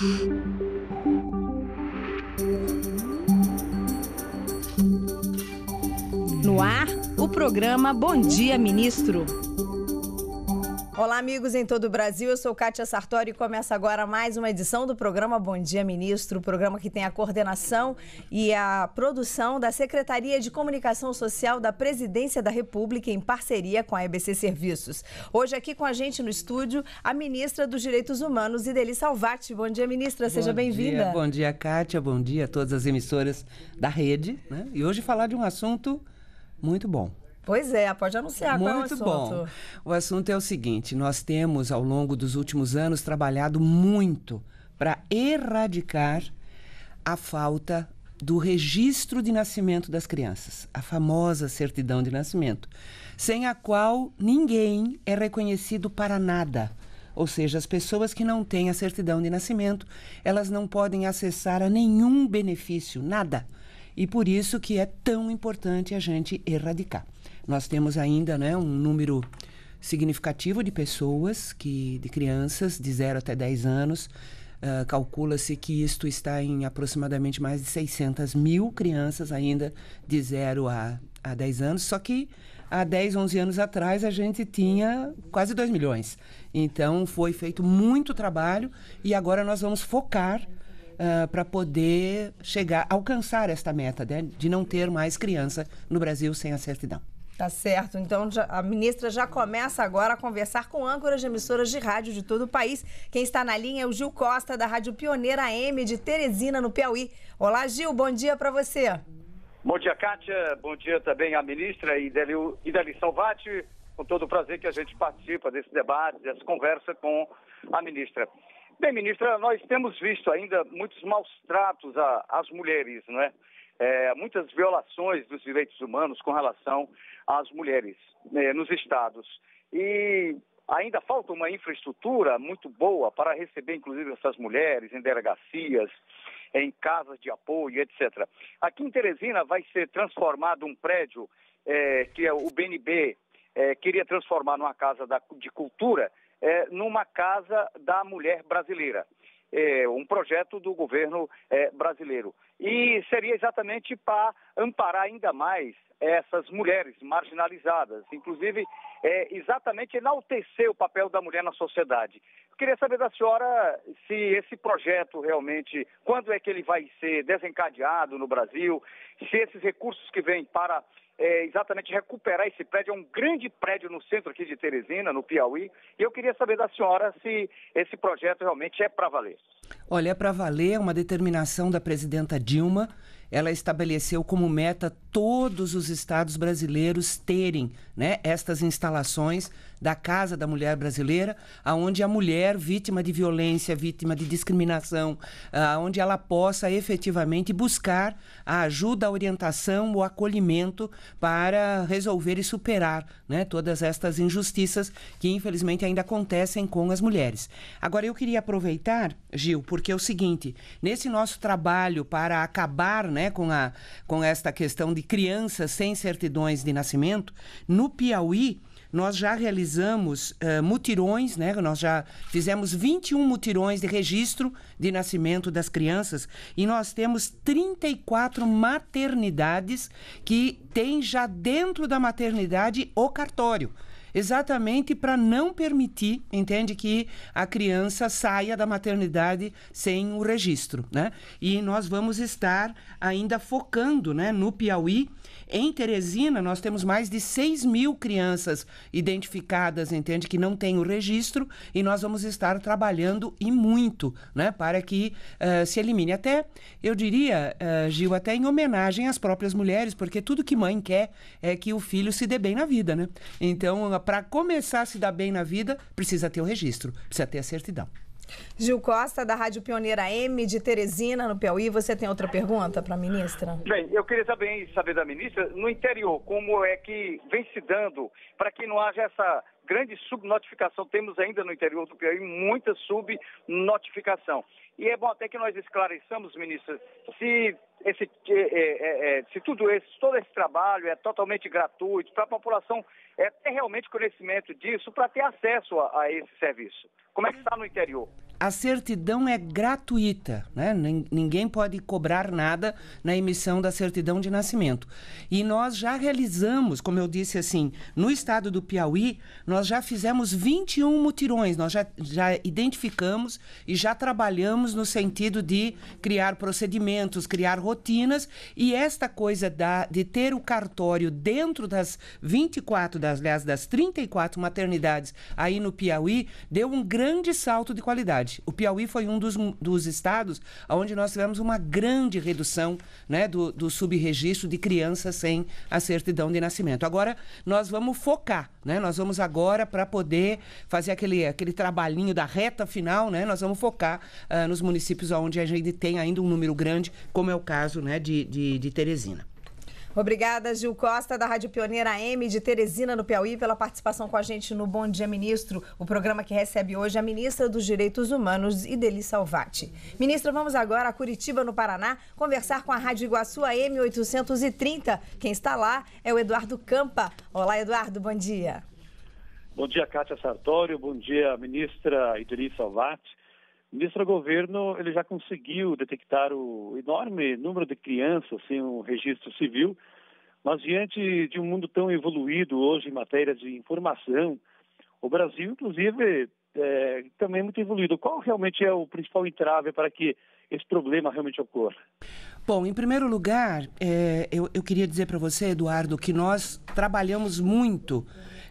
No ar, o programa Bom Dia Ministro. Olá, amigos em todo o Brasil. Eu sou Kátia Sartori e começa agora mais uma edição do programa Bom Dia Ministro, o programa que tem a coordenação e a produção da Secretaria de Comunicação Social da Presidência da República em parceria com a EBC Serviços. Hoje aqui com a gente no estúdio a ministra dos Direitos Humanos, Ideli Salvati. Bom dia, ministra. Seja bem-vinda. Bom dia, Kátia. Bom dia a todas as emissoras da rede. Né? E hoje falar de um assunto muito bom. Pois é, pode anunciar Muito qual é o assunto. bom. O assunto é o seguinte: nós temos, ao longo dos últimos anos, trabalhado muito para erradicar a falta do registro de nascimento das crianças, a famosa certidão de nascimento, sem a qual ninguém é reconhecido para nada. Ou seja, as pessoas que não têm a certidão de nascimento, elas não podem acessar a nenhum benefício, nada. E por isso que é tão importante a gente erradicar. Nós temos ainda né, um número significativo de pessoas, que, de crianças de 0 até 10 anos. Uh, Calcula-se que isto está em aproximadamente mais de 600 mil crianças ainda de 0 a, a 10 anos. Só que há 10, 11 anos atrás a gente tinha quase 2 milhões. Então foi feito muito trabalho e agora nós vamos focar Uh, para poder chegar, alcançar esta meta né, de não ter mais criança no Brasil sem a certidão. Tá certo. Então já, a ministra já começa agora a conversar com âncoras de emissoras de rádio de todo o país. Quem está na linha é o Gil Costa, da Rádio Pioneira M de Teresina, no Piauí. Olá, Gil, bom dia para você. Bom dia, Kátia. Bom dia também à ministra Ideli, Ideli Salvati. Com todo o prazer que a gente participa desse debate, dessa conversa com a ministra. Bem, ministra, nós temos visto ainda muitos maus tratos às mulheres, não é? é? muitas violações dos direitos humanos com relação às mulheres né, nos estados. E ainda falta uma infraestrutura muito boa para receber, inclusive, essas mulheres em delegacias, em casas de apoio, etc. Aqui em Teresina vai ser transformado um prédio é, que é o BNB é, queria transformar numa casa da, de cultura é, numa casa da mulher brasileira. É, um projeto do governo é, brasileiro. E seria exatamente para amparar ainda mais essas mulheres marginalizadas, inclusive é, exatamente enaltecer o papel da mulher na sociedade. Eu queria saber da senhora se esse projeto realmente, quando é que ele vai ser desencadeado no Brasil, se esses recursos que vêm para é, exatamente recuperar esse prédio. É um grande prédio no centro aqui de Teresina, no Piauí. E eu queria saber da senhora se esse projeto realmente é para valer. Olha, é para valer é uma determinação da presidenta Dilma ela estabeleceu como meta todos os estados brasileiros terem né, estas instalações da Casa da Mulher Brasileira, aonde a mulher vítima de violência, vítima de discriminação, aonde ela possa efetivamente buscar a ajuda, a orientação, o acolhimento para resolver e superar né, todas estas injustiças que infelizmente ainda acontecem com as mulheres. Agora eu queria aproveitar, Gil, porque é o seguinte, nesse nosso trabalho para acabar né, com, a, com esta questão de crianças sem certidões de nascimento, no Piauí, nós já realizamos uh, mutirões, né? Nós já fizemos 21 mutirões de registro de nascimento das crianças e nós temos 34 maternidades que têm já dentro da maternidade o cartório exatamente para não permitir, entende, que a criança saia da maternidade sem o registro, né? E nós vamos estar ainda focando, né, no Piauí. Em Teresina, nós temos mais de 6 mil crianças identificadas, entende, que não têm o registro, e nós vamos estar trabalhando e muito, né, para que uh, se elimine. Até, eu diria, uh, Gil, até em homenagem às próprias mulheres, porque tudo que mãe quer é que o filho se dê bem na vida, né? Então, para começar a se dar bem na vida, precisa ter o registro, precisa ter a certidão. Gil Costa, da Rádio Pioneira M de Teresina, no Piauí. Você tem outra pergunta para a ministra? Bem, eu queria também saber da ministra, no interior, como é que vem se dando para que não haja essa grande subnotificação. Temos ainda no interior do Piauí muita subnotificação. E é bom até que nós esclareçamos, ministra, se esse, é, é, se tudo esse, todo esse trabalho é totalmente gratuito, para a população é ter realmente conhecimento disso, para ter acesso a, a esse serviço. Como é que está no interior? a certidão é gratuita, né? ninguém pode cobrar nada na emissão da certidão de nascimento. E nós já realizamos, como eu disse assim, no estado do Piauí, nós já fizemos 21 mutirões, nós já, já identificamos e já trabalhamos no sentido de criar procedimentos, criar rotinas, e esta coisa da, de ter o cartório dentro das 24, das, aliás, das 34 maternidades aí no Piauí, deu um grande salto de qualidade. O Piauí foi um dos, dos estados onde nós tivemos uma grande redução né, do, do subregistro de crianças sem a certidão de nascimento. Agora, nós vamos focar, né? Nós vamos agora, para poder fazer aquele, aquele trabalhinho da reta final, né? Nós vamos focar uh, nos municípios onde a gente tem ainda um número grande, como é o caso né, de, de, de Teresina. Obrigada, Gil Costa, da Rádio Pioneira M de Teresina, no Piauí, pela participação com a gente no Bom Dia Ministro, o programa que recebe hoje a ministra dos Direitos Humanos, Ideli Salvati. Ministra, vamos agora a Curitiba, no Paraná, conversar com a Rádio Iguaçu AM 830. Quem está lá é o Eduardo Campa. Olá, Eduardo, bom dia. Bom dia, Kátia Sartório. Bom dia, ministra Ideli Salvati. Ministro do Governo ele já conseguiu detectar o enorme número de crianças sem um registro civil, mas diante de um mundo tão evoluído hoje em matéria de informação, o Brasil, inclusive, é, também é muito evoluído. Qual realmente é o principal entrave para que esse problema realmente ocorra? Bom, em primeiro lugar, é, eu, eu queria dizer para você, Eduardo, que nós trabalhamos muito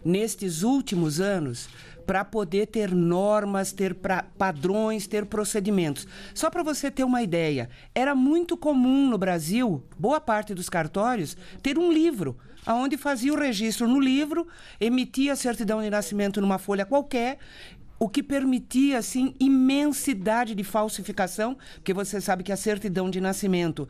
nestes últimos anos para poder ter normas, ter pra, padrões, ter procedimentos. Só para você ter uma ideia, era muito comum no Brasil, boa parte dos cartórios, ter um livro aonde fazia o registro no livro, emitia a certidão de nascimento numa folha qualquer o que permitia assim imensidade de falsificação, porque você sabe que a certidão de nascimento,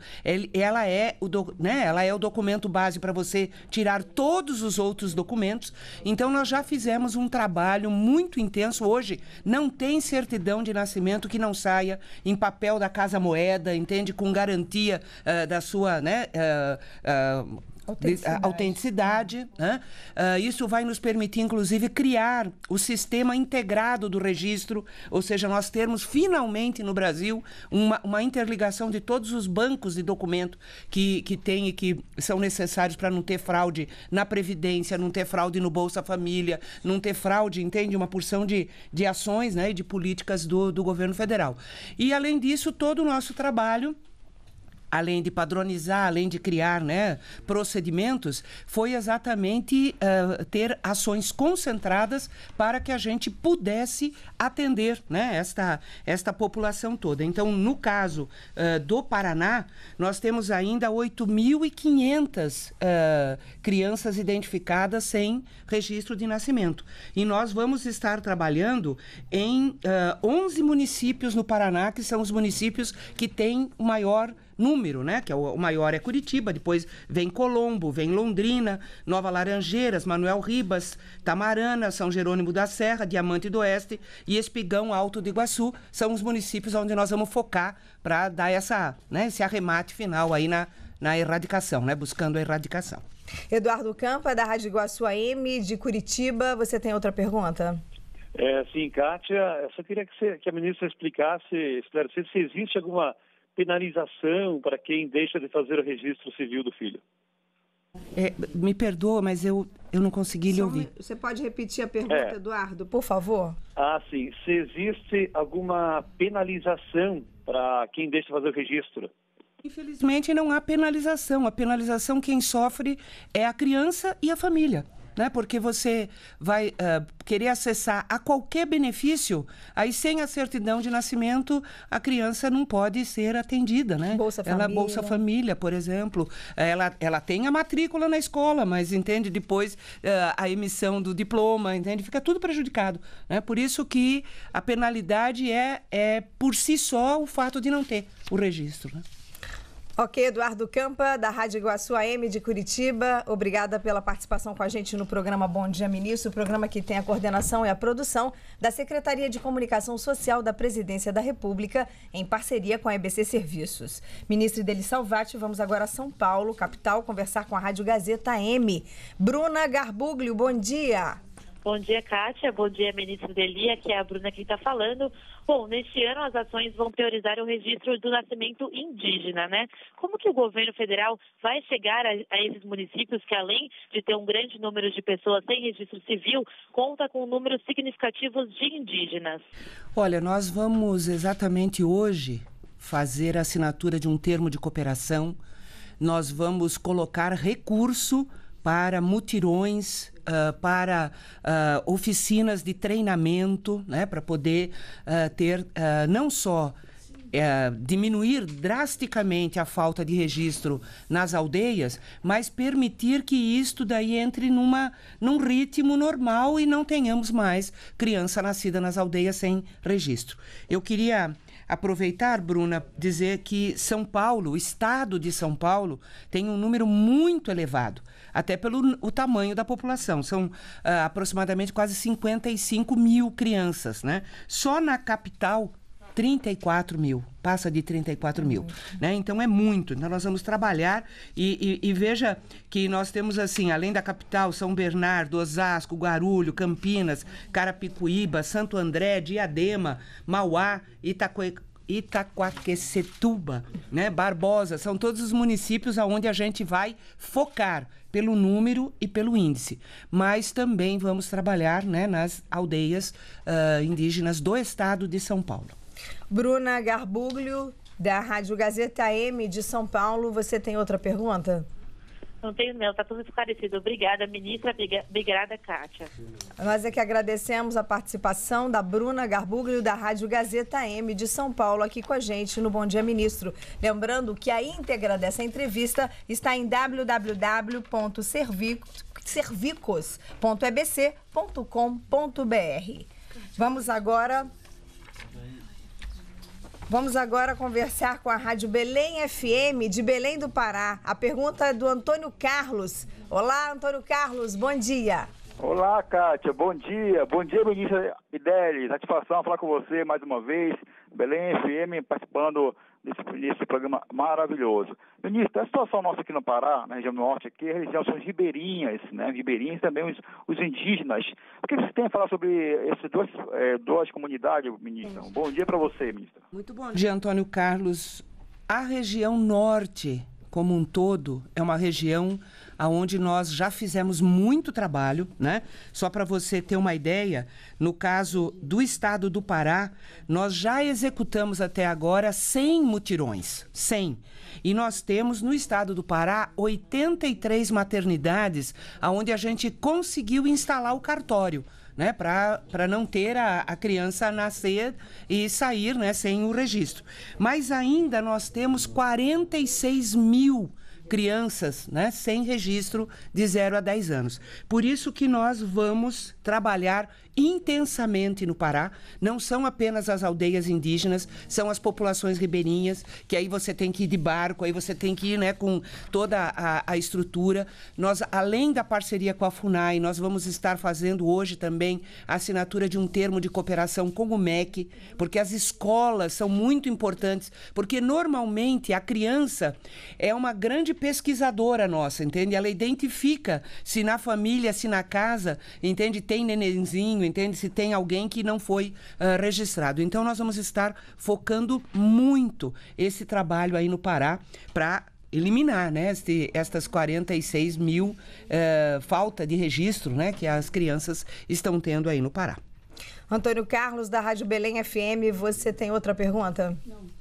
ela é o, do, né, ela é o documento base para você tirar todos os outros documentos. Então nós já fizemos um trabalho muito intenso. Hoje não tem certidão de nascimento que não saia em papel da casa moeda, entende, com garantia uh, da sua, né, uh, uh, Autenticidade. autenticidade né? uh, isso vai nos permitir, inclusive, criar o sistema integrado do registro, ou seja, nós termos finalmente no Brasil uma, uma interligação de todos os bancos de documento que, que tem e que são necessários para não ter fraude na Previdência, não ter fraude no Bolsa Família, não ter fraude, entende? Uma porção de, de ações né, e de políticas do, do governo federal. E, além disso, todo o nosso trabalho além de padronizar, além de criar né, procedimentos, foi exatamente uh, ter ações concentradas para que a gente pudesse atender né, esta, esta população toda. Então, no caso uh, do Paraná, nós temos ainda 8.500 uh, crianças identificadas sem registro de nascimento. E nós vamos estar trabalhando em uh, 11 municípios no Paraná, que são os municípios que têm o maior número, né? Que é o, maior é Curitiba, depois vem Colombo, vem Londrina, Nova Laranjeiras, Manuel Ribas, Tamarana, São Jerônimo da Serra, Diamante do Oeste e Espigão Alto do Iguaçu. São os municípios onde nós vamos focar para dar essa, né, esse arremate final aí na, na erradicação, né? Buscando a erradicação. Eduardo Campa, da Rádio Iguaçu AM de Curitiba. Você tem outra pergunta? É, sim, Kátia, eu só queria que, você, que a ministra explicasse, esclarecesse se existe alguma penalização para quem deixa de fazer o registro civil do filho. É, me perdoa, mas eu, eu não consegui lhe ouvir. Você pode repetir a pergunta, é. Eduardo, por favor? Ah, sim. Se existe alguma penalização para quem deixa de fazer o registro? Infelizmente, não há penalização. A penalização quem sofre é a criança e a família né? Porque você vai uh, querer acessar a qualquer benefício, aí sem a certidão de nascimento, a criança não pode ser atendida, né? Bolsa ela Família. Bolsa Família, por exemplo, ela, ela tem a matrícula na escola, mas entende depois uh, a emissão do diploma, entende? Fica tudo prejudicado, né? Por isso que a penalidade é, é por si só o fato de não ter o registro, né? Ok, Eduardo Campa, da Rádio Iguaçu AM de Curitiba, obrigada pela participação com a gente no programa Bom Dia Ministro, o programa que tem a coordenação e a produção da Secretaria de Comunicação Social da Presidência da República, em parceria com a EBC Serviços. Ministro Ideli Salvati, vamos agora a São Paulo, capital, conversar com a Rádio Gazeta AM. Bruna Garbuglio, bom dia. Bom dia, Kátia. Bom dia, ministro Delia, que é a Bruna que está falando. Bom, neste ano as ações vão priorizar o registro do nascimento indígena, né? Como que o governo federal vai chegar a, a esses municípios que, além de ter um grande número de pessoas sem registro civil, conta com números significativos de indígenas? Olha, nós vamos exatamente hoje fazer a assinatura de um termo de cooperação. Nós vamos colocar recurso para mutirões, uh, para uh, oficinas de treinamento, né, para poder uh, ter não só é, diminuir drasticamente a falta de registro nas aldeias, mas permitir que isto daí entre numa, num ritmo normal e não tenhamos mais criança nascida nas aldeias sem registro. Eu queria aproveitar, Bruna, dizer que São Paulo, o estado de São Paulo, tem um número muito elevado até pelo o tamanho da população. São uh, aproximadamente quase 55 mil crianças, né? Só na capital, 34 mil, passa de 34 mil, né? Então é muito. Então nós vamos trabalhar e, e, e, veja que nós temos assim, além da capital, São Bernardo, Osasco, Guarulho, Campinas, Carapicuíba, Santo André, Diadema, Mauá, Itacoe, Itaquaquecetuba, né? Barbosa, são todos os municípios aonde a gente vai focar pelo número e pelo índice. Mas também vamos trabalhar né, nas aldeias uh, indígenas do estado de São Paulo. Bruna Garbuglio, da Rádio Gazeta M de São Paulo, você tem outra pergunta? Não tenho não, está tudo esclarecido. Obrigada, ministra. Obrigada, Kátia. Nós é que agradecemos a participação da Bruna Garbuglio, da Rádio Gazeta M de São Paulo, aqui com a gente no Bom Dia Ministro. Lembrando que a íntegra dessa entrevista está em www.servicos.ebc.com.br. Vamos agora Vamos agora conversar com a Rádio Belém FM de Belém do Pará. A pergunta é do Antônio Carlos. Olá, Antônio Carlos, bom dia. Olá, Kátia, bom dia. Bom dia, ministra Ideli. Satisfação falar com você mais uma vez. Belém FM participando desse, desse programa maravilhoso. Ministro, a situação nossa aqui no Pará, na região norte, aqui, a região são as ribeirinhas, né? Ribeirinhas também os, os indígenas. O que você tem a falar sobre essas duas, é, duas comunidades, ministro? Um bom dia para você, ministro. Muito bom dia, Antônio Carlos. A região norte, como um todo, é uma região aonde nós já fizemos muito trabalho, né? Só para você ter uma ideia, no caso do estado do Pará, nós já executamos até agora 100 mutirões, 100. E nós temos no estado do Pará 83 maternidades aonde a gente conseguiu instalar o cartório. Né, para não ter a, a, criança nascer e sair né, sem o registro. Mas ainda nós temos 46 mil crianças né, sem registro de 0 a 10 anos. Por isso que nós vamos trabalhar intensamente no Pará. Não são apenas as aldeias indígenas, são as populações ribeirinhas, que aí você tem que ir de barco, aí você tem que ir né, com toda a, a estrutura. Nós, além da parceria com a FUNAI, nós vamos estar fazendo hoje também a assinatura de um termo de cooperação com o MEC, porque as escolas são muito importantes, porque normalmente a criança é uma grande pesquisadora nossa, entende? Ela identifica se na família, se na casa, entende? Tem nenenzinho, entende? Se tem alguém que não foi uh, registrado. Então, nós vamos estar focando muito esse trabalho aí no Pará para eliminar né, este, estas 46 mil uh, falta de registro né, que as crianças estão tendo aí no Pará. Antônio Carlos, da Rádio Belém FM, você tem outra pergunta? Não.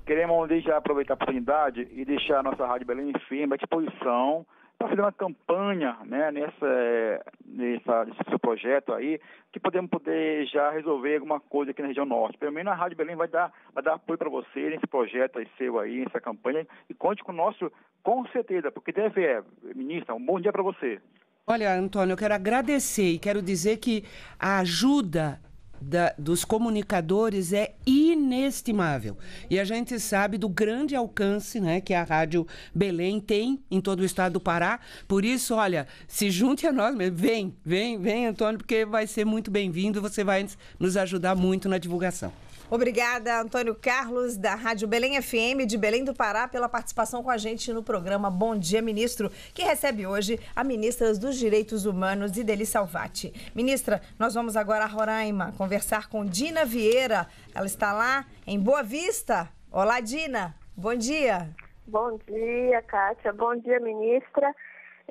Queremos já aproveitar a oportunidade e deixar a nossa Rádio Belém FM à disposição para fazer uma campanha né, nessa, nessa, nesse projeto aí, que podemos poder já resolver alguma coisa aqui na região norte. Pelo menos a Rádio Belém vai dar, vai dar apoio para você nesse projeto aí seu aí, nessa campanha, e conte com o nosso, com certeza, porque deve é, ministra, um bom dia para você. Olha, Antônio, eu quero agradecer e quero dizer que a ajuda da, dos comunicadores é inestimável. E a gente sabe do grande alcance né, que a Rádio Belém tem em todo o estado do Pará. Por isso, olha, se junte a nós. Vem, vem, vem, Antônio, porque vai ser muito bem-vindo. Você vai nos ajudar muito na divulgação. Obrigada, Antônio Carlos, da Rádio Belém FM de Belém do Pará, pela participação com a gente no programa Bom Dia Ministro, que recebe hoje a ministra dos Direitos Humanos, Ideli Salvati. Ministra, nós vamos agora a Roraima conversar com Dina Vieira. Ela está lá em Boa Vista. Olá, Dina. Bom dia. Bom dia, Kátia. Bom dia, ministra.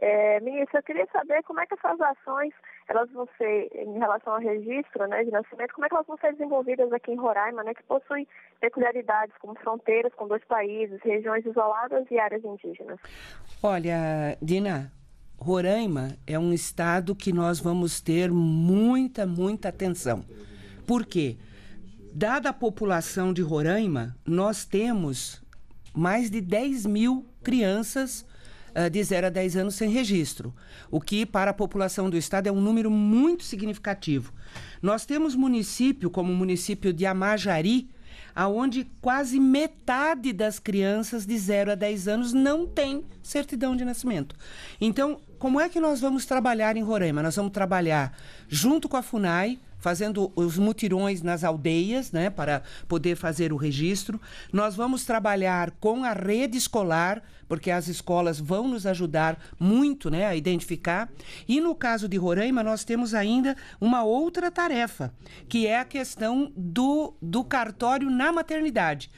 É, ministra, eu queria saber como é que essas ações elas vão ser, em relação ao registro né, de nascimento, como é que elas vão ser desenvolvidas aqui em Roraima, né, que possui peculiaridades como fronteiras com dois países, regiões isoladas e áreas indígenas? Olha, Dina, Roraima é um estado que nós vamos ter muita, muita atenção. Por quê? Dada a população de Roraima, nós temos mais de 10 mil crianças uh, de 0 a 10 anos sem registro, o que para a população do estado é um número muito significativo. Nós temos município, como o município de Amajari, aonde quase metade das crianças de 0 a 10 anos não tem certidão de nascimento. Então, como é que nós vamos trabalhar em Roraima? Nós vamos trabalhar junto com a FUNAI, fazendo os mutirões nas aldeias, né, para poder fazer o registro. Nós vamos trabalhar com a rede escolar porque as escolas vão nos ajudar muito né, a identificar. E no caso de Roraima, nós temos ainda uma outra tarefa, que é a questão do, do cartório na maternidade.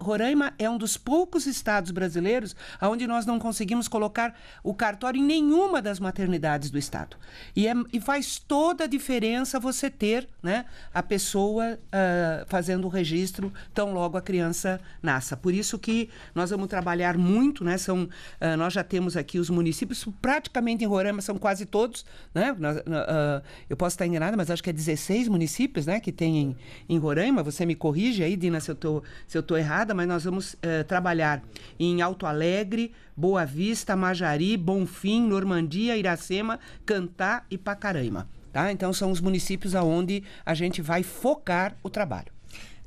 Roraima é um dos poucos estados brasileiros onde nós não conseguimos colocar o cartório em nenhuma das maternidades do estado. E, é, e faz toda a diferença você ter né, a pessoa uh, fazendo o registro tão logo a criança nasça. Por isso que nós vamos trabalhar muito muito, né? São, uh, nós já temos aqui os municípios, praticamente em Roraima são quase todos, né? Nós, uh, eu posso estar enganada, mas acho que é 16 municípios, né? Que tem em, em Roraima. Você me corrige aí, Dina, se eu tô, se eu errada, mas nós vamos uh, trabalhar em Alto Alegre, Boa Vista, Majari, Bonfim, Normandia, Iracema, Cantá e Pacaraima. Tá? Então são os municípios aonde a gente vai focar o trabalho.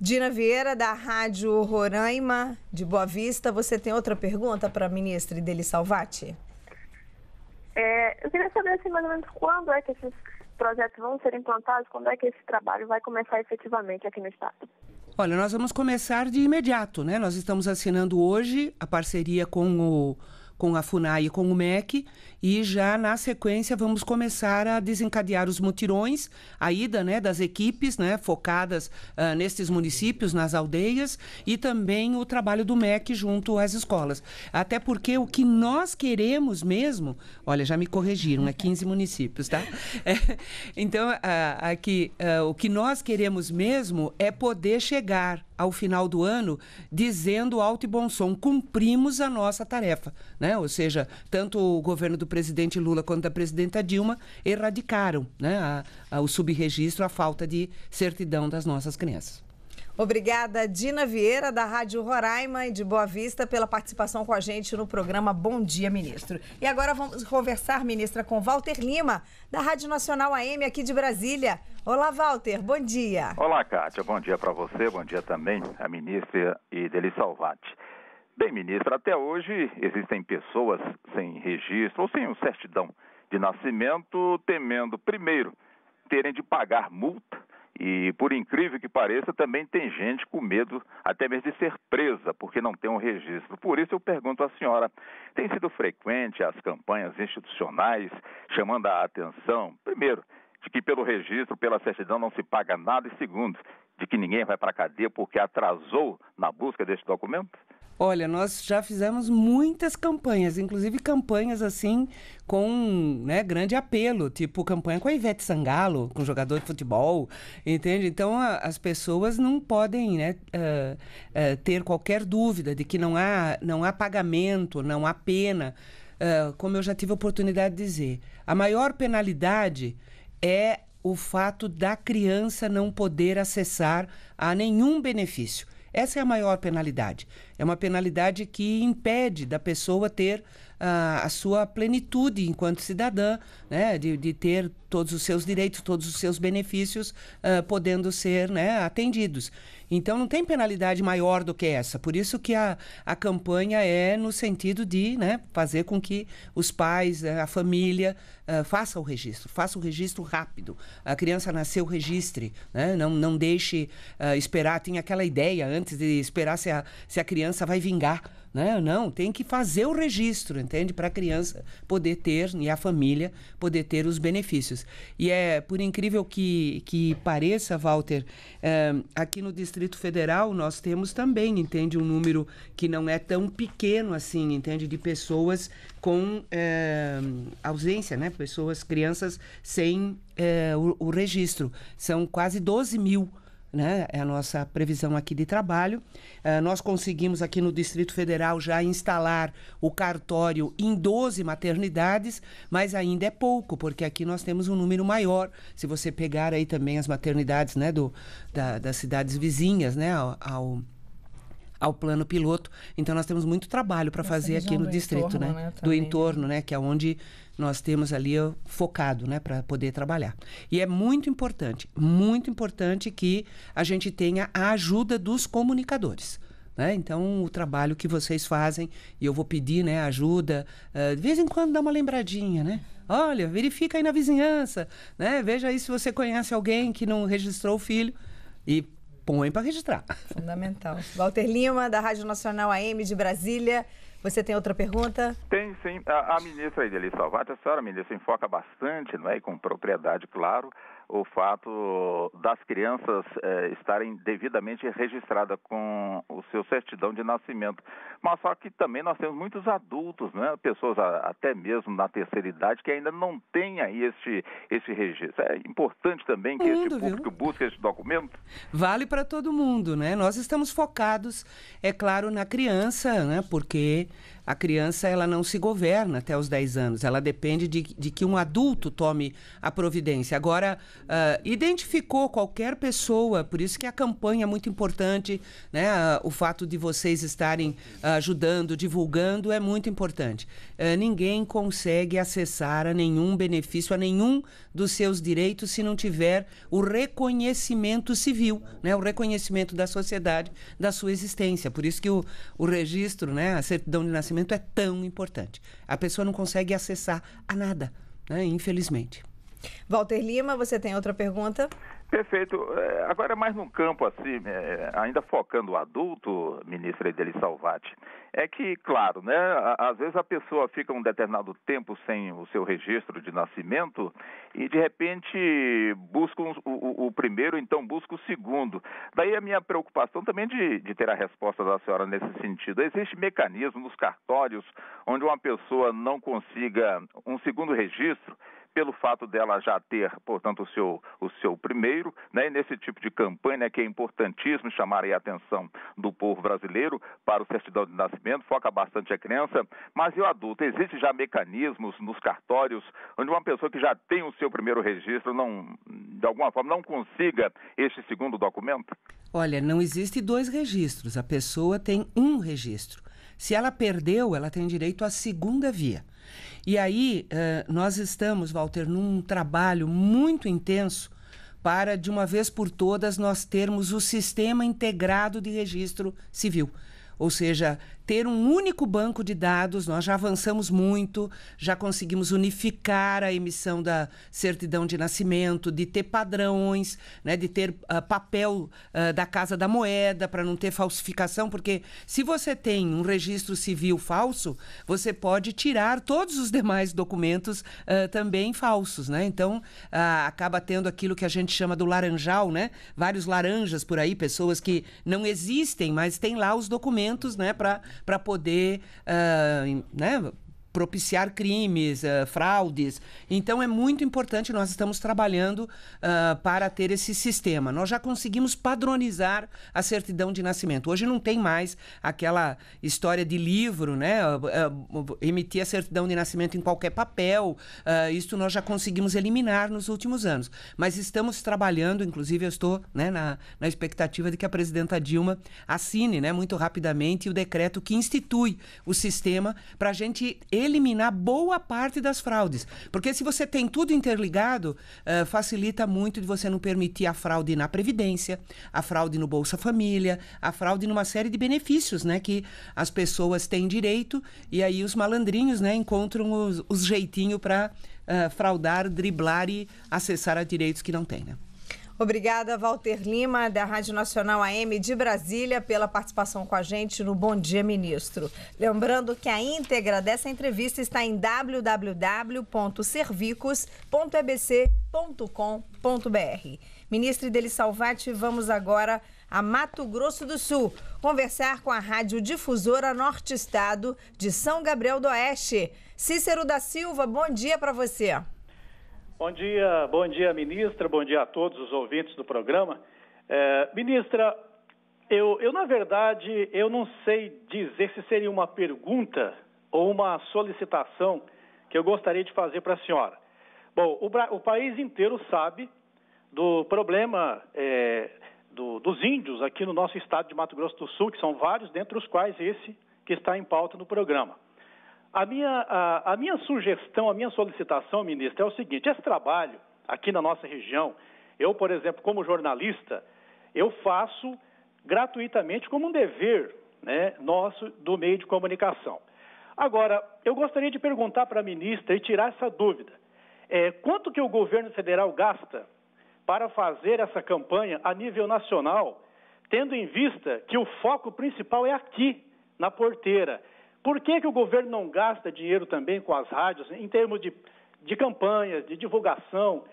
Dina Vieira, da Rádio Roraima, de Boa Vista. Você tem outra pergunta para a ministra Ideli Salvati? É, eu queria saber assim, mais ou menos quando é que esses projetos vão ser implantados, quando é que esse trabalho vai começar efetivamente aqui no Estado? Olha, nós vamos começar de imediato, né? Nós estamos assinando hoje a parceria com o com a FUNAI e com o MEC, e já na sequência vamos começar a desencadear os mutirões, a ida né, das equipes né, focadas uh, nestes municípios, nas aldeias, e também o trabalho do MEC junto às escolas. Até porque o que nós queremos mesmo, olha, já me corrigiram, é 15 municípios, tá? É, então, uh, aqui, uh, o que nós queremos mesmo é poder chegar ao final do ano dizendo alto e bom som, cumprimos a nossa tarefa, né? Ou seja, tanto o governo do presidente Lula quanto da presidenta Dilma erradicaram, né, a, a, o subregistro, a falta de certidão das nossas crianças. Obrigada, Dina Vieira, da Rádio Roraima e de Boa Vista, pela participação com a gente no programa Bom Dia, Ministro. E agora vamos conversar, ministra, com Walter Lima, da Rádio Nacional AM aqui de Brasília. Olá, Walter, bom dia. Olá, Kátia, bom dia para você, bom dia também a ministra Ideli Salvati. Bem, ministra, até hoje existem pessoas sem registro ou sem certidão de nascimento, temendo, primeiro, terem de pagar multa e, por incrível que pareça, também tem gente com medo até mesmo de ser presa, porque não tem um registro. Por isso eu pergunto à senhora: tem sido frequente as campanhas institucionais chamando a atenção, primeiro, de que pelo registro, pela certidão não se paga nada, e segundo, de que ninguém vai para a cadeia porque atrasou na busca deste documento? Olha, nós já fizemos muitas campanhas, inclusive campanhas assim com né, grande apelo, tipo campanha com a Ivete Sangalo, com jogador de futebol, entende? Então a, as pessoas não podem né, uh, uh, ter qualquer dúvida de que não há, não há pagamento, não há pena. Uh, como eu já tive a oportunidade de dizer, a maior penalidade é o fato da criança não poder acessar a nenhum benefício. Essa é a maior penalidade. É uma penalidade que impede da pessoa ter a, sua plenitude enquanto cidadã, né, de, de ter todos os seus direitos, todos os seus benefícios uh, podendo ser né, atendidos. Então não tem penalidade maior do que essa. Por isso que a, a campanha é no sentido de né, fazer com que os pais, eh, a família, uh, faça o registro, faça o registro rápido. A criança nasceu, registre, né? não, não deixe uh, esperar. Tem aquela ideia antes de esperar se a, se a criança vai vingar. Né? Não, tem que fazer o registro, entende? Para a criança poder ter e a família poder ter os benefícios. E é, por incrível que, que pareça, Walter, é, aqui no Distrito Federal nós temos também, entende, um número que não é tão pequeno assim, entende, de pessoas com é, ausência, né? Pessoas, crianças sem é, o, o registro. São quase 12 mil né? É a nossa previsão aqui de trabalho. Uh, nós conseguimos aqui no Distrito Federal já instalar o cartório em 12 maternidades, mas ainda é pouco, porque aqui nós temos um número maior. Se você pegar aí também as maternidades né, do, da, das cidades vizinhas né, ao, ao ao plano piloto. Então nós temos muito trabalho para fazer aqui no distrito, entorno, né? né? Do entorno, né? Que é onde nós temos ali focado, né, para poder trabalhar. E é muito importante, muito importante que a gente tenha a ajuda dos comunicadores. Né? Então, o trabalho que vocês fazem, e eu vou pedir né, ajuda, uh, de vez em quando dá uma lembradinha, né? Olha, verifica aí na vizinhança, né? Veja aí se você conhece alguém que não registrou o filho e põe para registrar. Fundamental. Walter Lima, da Rádio Nacional AM de Brasília. Você tem outra pergunta? Tem, sim. A, a ministra Ideli Salvati, a senhora ministra enfoca bastante, não é? e com propriedade, claro, o fato das crianças eh, estarem devidamente registradas com o seu certidão de nascimento. Mas só que também nós temos muitos adultos, né? pessoas a, até mesmo na terceira idade, que ainda não têm aí este, este registro. É importante também que mundo, este público viu? busque este documento. Vale para todo mundo, né? Nós estamos focados, é claro, na criança, né? porque a criança ela não se governa até os 10 anos, ela depende de, de que um adulto tome a providência. Agora, uh, identificou qualquer pessoa, por isso que a campanha é muito importante, né? Uh, o fato de vocês estarem uh, ajudando, divulgando é muito importante. ninguém consegue acessar a nenhum benefício, a nenhum dos seus direitos se não tiver o reconhecimento civil, né? o reconhecimento da sociedade da sua existência. Por isso que o, o registro, né? a certidão de nascimento é tão importante. A pessoa não consegue acessar a nada, né? infelizmente. Walter Lima, você tem outra pergunta? Perfeito. É, agora, mais num campo assim, é, ainda focando o adulto, ministra Edeli Salvati, é que, claro, né, às vezes a pessoa fica um determinado tempo sem o seu registro de nascimento e, de repente, busca um, o, o, primeiro, então busca o segundo. Daí a minha preocupação também de, de ter a resposta da senhora nesse sentido. Existe mecanismo nos cartórios onde uma pessoa não consiga um segundo registro pelo fato dela já ter, portanto, o seu, o seu primeiro, né, e nesse tipo de campanha que é importantíssimo chamar a atenção do povo brasileiro para o certidão de nascimento, foca bastante a criança, mas e o adulto? Existem já mecanismos nos cartórios onde uma pessoa que já tem o seu primeiro registro não, de alguma forma, não consiga este segundo documento? Olha, não existe dois registros, a pessoa tem um registro. Se ela perdeu, ela tem direito à segunda via. E aí, uh, nós estamos, Walter, num trabalho muito intenso para, de uma vez por todas, nós termos o sistema integrado de registro civil. Ou seja, ter um único banco de dados, nós já avançamos muito, já conseguimos unificar a emissão da certidão de nascimento, de ter padrões, né, de ter uh, papel uh, da Casa da Moeda para não ter falsificação, porque se você tem um registro civil falso, você pode tirar todos os demais documentos uh, também falsos, né? Então, acaba tendo aquilo que a gente chama do laranjal, né? Vários laranjas por aí, pessoas que não existem, mas têm lá os documentos, né, para para poder uh, né, propiciar crimes, uh, fraudes. Então é muito importante, nós estamos trabalhando uh, para ter esse sistema. Nós já conseguimos padronizar a certidão de nascimento. Hoje não tem mais aquela história de livro, né? Uh, emitir a certidão de nascimento em qualquer papel. isso nós já conseguimos eliminar nos últimos anos. Mas estamos trabalhando, inclusive eu estou né, na, na expectativa de que a presidenta Dilma assine né, muito rapidamente o decreto que institui o sistema para a gente eliminar boa parte das fraudes. Porque se você tem tudo interligado, uh, facilita muito de você não permitir a fraude na Previdência, a fraude no Bolsa Família, a fraude numa série de benefícios né, que as pessoas têm direito e aí os malandrinhos né, encontram os, os para uh, fraudar, driblar e acessar a direitos que não têm. Né? Obrigada, Walter Lima, da Rádio Nacional AM de Brasília, pela participação com a gente no Bom Dia Ministro. Lembrando que a íntegra dessa entrevista está em www.servicos.ebc.com.br. Ministro Ideli Salvati, vamos agora a Mato Grosso do Sul conversar com a Rádio Difusora Norte Estado de São Gabriel do Oeste. Cícero da Silva, bom dia para você. Bom dia, bom dia, ministra. Bom dia a todos os ouvintes do programa. É, ministra, eu, eu, na verdade, eu não sei dizer se seria uma pergunta ou uma solicitação que eu gostaria de fazer para a senhora. Bom, o, o, país inteiro sabe do problema é, do, dos índios aqui no nosso estado de Mato Grosso do Sul, que são vários, dentre os quais esse que está em pauta no programa. A minha, a, a minha sugestão, a minha solicitação, ministro, é o seguinte: esse trabalho aqui na nossa região, eu, por exemplo, como jornalista, eu faço gratuitamente como um dever né, nosso do meio de comunicação. Agora, eu gostaria de perguntar para a ministra e tirar essa dúvida. É, quanto que o governo federal gasta para fazer essa campanha a nível nacional, tendo em vista que o foco principal é aqui, na porteira? Por que, que o governo não gasta dinheiro também com as rádios em termos de, de campanhas, de divulgação?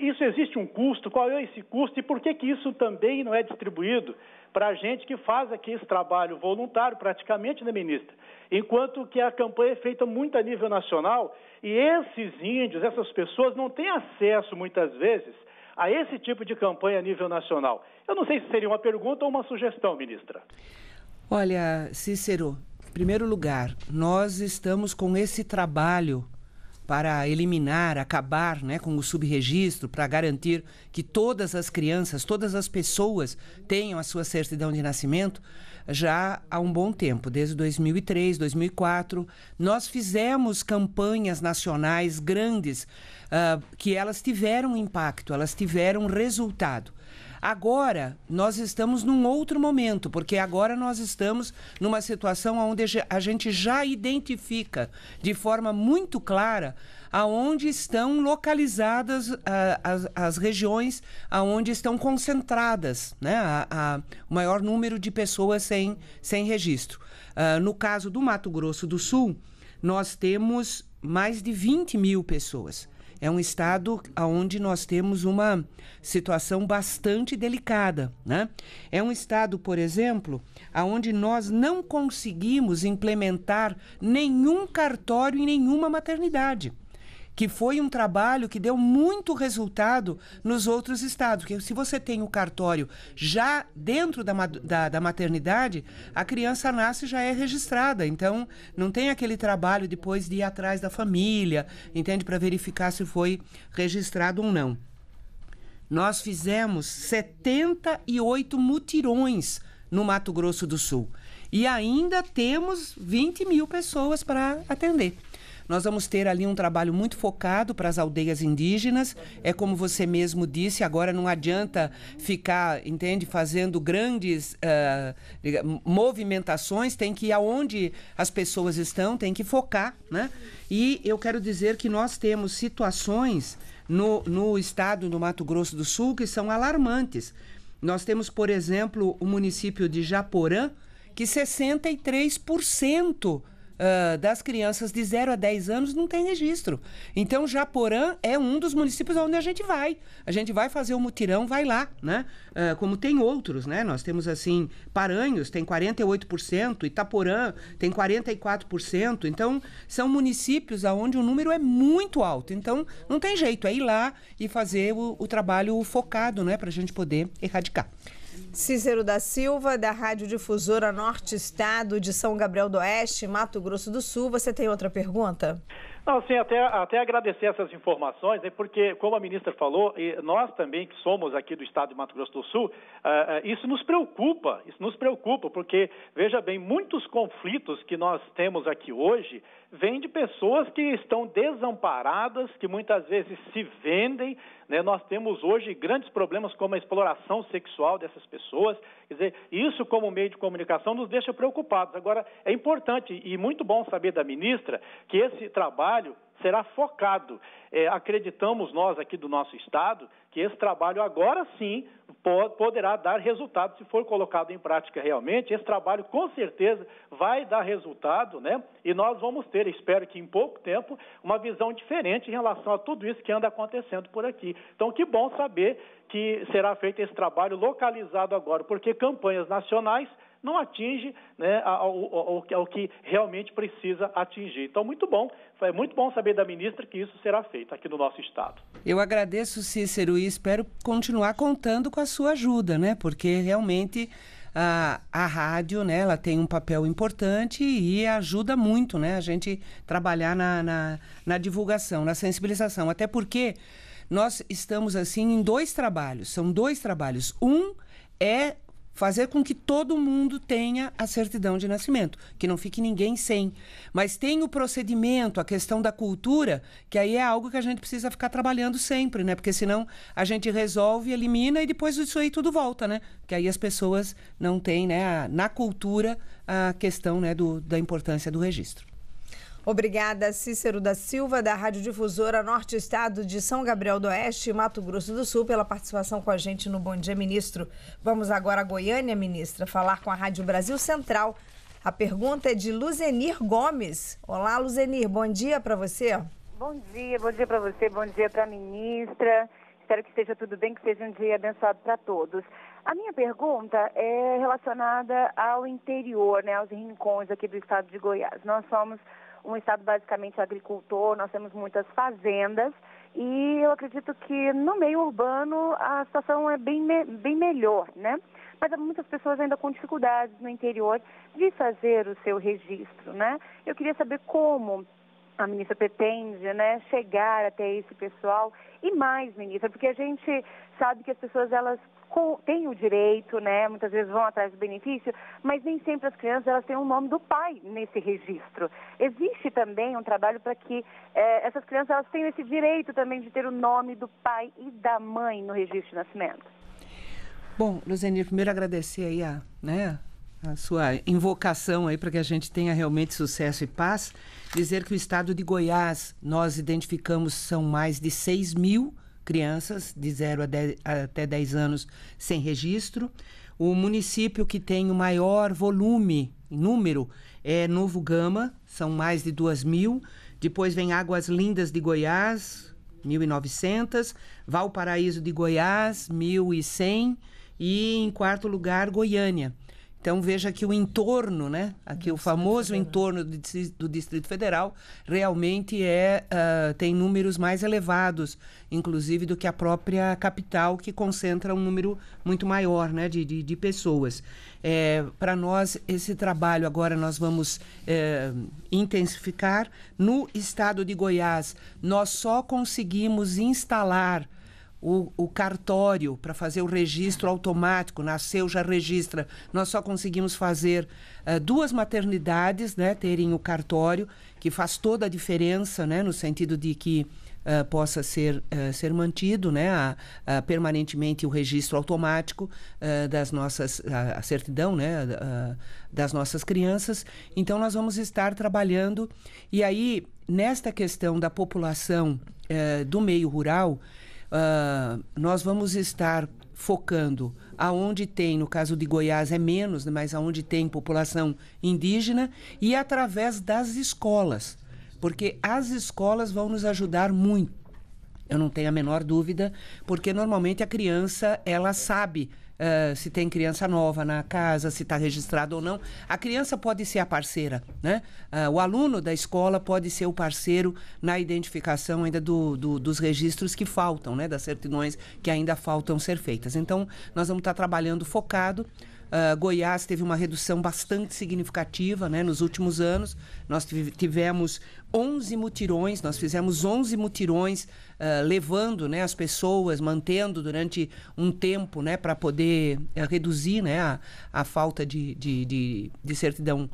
Isso existe um custo? Qual é esse custo e por que, que isso também não é distribuído para a gente que faz aqui esse trabalho voluntário, praticamente, né, ministra? Enquanto que a campanha é feita muito a nível nacional e esses índios, essas pessoas não têm acesso, muitas vezes, a esse tipo de campanha a nível nacional. Eu não sei se seria uma pergunta ou uma sugestão, ministra. Olha, Cícero, em primeiro lugar, nós estamos com esse trabalho para eliminar, acabar né, com o subregistro, para garantir que todas as crianças, todas as pessoas tenham a sua certidão de nascimento já há um bom tempo, desde 2003, 2004. Nós fizemos campanhas nacionais grandes uh, que elas tiveram impacto, elas tiveram resultado. Agora, nós estamos num outro momento, porque agora nós estamos numa situação onde a gente já identifica de forma muito clara aonde estão localizadas uh, as, as regiões aonde estão concentradas né, a, a, o maior número de pessoas sem, sem registro. Uh, no caso do Mato Grosso do Sul, nós temos mais de 20 mil pessoas é um estado onde nós temos uma situação bastante delicada. Né? É um estado, por exemplo, onde nós não conseguimos implementar nenhum cartório em nenhuma maternidade que foi um trabalho que deu muito resultado nos outros estados. Porque se você tem o cartório já dentro da, da, da, maternidade, a criança nasce e já é registrada. Então, não tem aquele trabalho depois de ir atrás da família, entende? Para verificar se foi registrado ou não. Nós fizemos 78 mutirões no Mato Grosso do Sul. E ainda temos 20 mil pessoas para atender. Nós vamos ter ali um trabalho muito focado para as aldeias indígenas. É como você mesmo disse, agora não adianta ficar, entende, fazendo grandes uh, movimentações, tem que ir aonde as pessoas estão, tem que focar, né? E eu quero dizer que nós temos situações no, no estado do Mato Grosso do Sul que são alarmantes. Nós temos, por exemplo, o município de Japorã, que 63% uh, das crianças de 0 a 10 anos não tem registro. Então, Japorã é um dos municípios onde a gente vai. A gente vai fazer o mutirão, vai lá, né? Uh, como tem outros, né? Nós temos, assim, Paranhos tem 48%, Itaporã tem 44%. Então, são municípios onde o número é muito alto. Então, não tem jeito, é ir lá e fazer o, o trabalho focado, né? Para a gente poder erradicar. Cícero da Silva, da Rádio Difusora Norte Estado de São Gabriel do Oeste, Mato Grosso do Sul. Você tem outra pergunta? Não, sim, até, até agradecer essas informações, né, porque, como a ministra falou, nós também que somos aqui do estado de Mato Grosso do Sul, uh, uh, isso nos preocupa, isso nos preocupa, porque, veja bem, muitos conflitos que nós temos aqui hoje vem de pessoas que estão desamparadas, que muitas vezes se vendem. Né? Nós temos hoje grandes problemas como a exploração sexual dessas pessoas. Quer dizer, isso, como meio de comunicação, nos deixa preocupados. Agora, é importante e muito bom saber da ministra que esse trabalho será focado. É, acreditamos nós aqui do nosso Estado que esse trabalho agora sim poderá dar resultado se for colocado em prática realmente. Esse trabalho com certeza vai dar resultado, né? E nós vamos ter, espero que em pouco tempo, uma visão diferente em relação a tudo isso que anda acontecendo por aqui. Então, que bom saber que será feito esse trabalho localizado agora, porque campanhas nacionais não atinge né, ao, que realmente precisa atingir. Então, muito bom, é muito bom saber da ministra que isso será feito aqui no nosso estado. Eu agradeço, Cícero, e espero continuar contando com a sua ajuda, né? Porque realmente a, a rádio, né, ela tem um papel importante e ajuda muito, né, a gente trabalhar na, na, na divulgação, na sensibilização. Até porque nós estamos assim em dois trabalhos. São dois trabalhos. Um é fazer com que todo mundo tenha a certidão de nascimento, que não fique ninguém sem. Mas tem o procedimento, a questão da cultura, que aí é algo que a gente precisa ficar trabalhando sempre, né? Porque senão a gente resolve, elimina e depois isso aí tudo volta, né? Que aí as pessoas não têm, né, na cultura a questão, né, do, da importância do registro. Obrigada, Cícero da Silva, da Rádio Difusora Norte Estado de São Gabriel do Oeste, Mato Grosso do Sul, pela participação com a gente no Bom Dia Ministro. Vamos agora a Goiânia, ministra, falar com a Rádio Brasil Central. A pergunta é de Luzenir Gomes. Olá, Luzenir, bom dia para você. Bom dia, bom dia para você, bom dia para a ministra. Espero que esteja tudo bem, que seja um dia abençoado para todos. A minha pergunta é relacionada ao interior, né, aos rincões aqui do estado de Goiás. Nós somos um estado basicamente agricultor, nós temos muitas fazendas e eu acredito que no meio urbano a situação é bem, bem melhor, né? Mas há muitas pessoas ainda com dificuldades no interior de fazer o seu registro, né? Eu queria saber como a ministra pretende né, chegar até esse pessoal e mais, ministra, porque a gente sabe que as pessoas elas têm o direito, né, muitas vezes vão atrás do benefício, mas nem sempre as crianças elas têm o nome do pai nesse registro. Existe também um trabalho para que eh, essas crianças elas tenham esse direito também de ter o nome do pai e da mãe no registro de nascimento. Bom, Luzenir, primeiro agradecer aí a, né, a sua invocação aí para que a gente tenha realmente sucesso e paz. Dizer que o estado de Goiás, nós identificamos são mais de 6 mil crianças de 0 a 10, até 10 anos sem registro. O município que tem o maior volume, número, é Novo Gama, são mais de 2 mil. Depois vem Águas Lindas de Goiás, 1.900. Valparaíso de Goiás, 1.100. E em quarto lugar, Goiânia, então veja que o entorno, né? Aqui o famoso entorno do, do, Distrito Federal realmente é uh, tem números mais elevados, inclusive do que a própria capital, que concentra um número muito maior, né? De, de, de pessoas. É, Para nós esse trabalho agora nós vamos é, intensificar. No estado de Goiás nós só conseguimos instalar o, o cartório para fazer o registro automático, nasceu, já registra. Nós só conseguimos fazer uh, duas maternidades, né, terem o cartório, que faz toda a diferença, né, no sentido de que Uh, possa ser, uh, ser mantido né, a, a, permanentemente o registro automático uh, das nossas, a, a certidão né, das nossas crianças. Então, nós vamos estar trabalhando. E aí, nesta questão da população do meio rural, uh, nós vamos estar focando aonde tem, no caso de Goiás é menos, mas aonde tem população indígena e através das escolas, porque as escolas vão nos ajudar muito. Eu não tenho a menor dúvida, porque normalmente a criança ela sabe uh, se tem criança nova na casa, se está registrado ou não. A criança pode ser a parceira, né? Uh, o aluno da escola pode ser o parceiro na identificação ainda do, do, dos registros que faltam, né? Das certidões que ainda faltam ser feitas. Então, nós vamos estar tá trabalhando focado Uh, Goiás teve uma redução bastante significativa né, nos últimos anos. Nós tivemos 11 mutirões, nós fizemos 11 mutirões, uh, levando né, as pessoas, mantendo durante um tempo né, para poder uh, reduzir né, a, a falta de, de, de, de certidão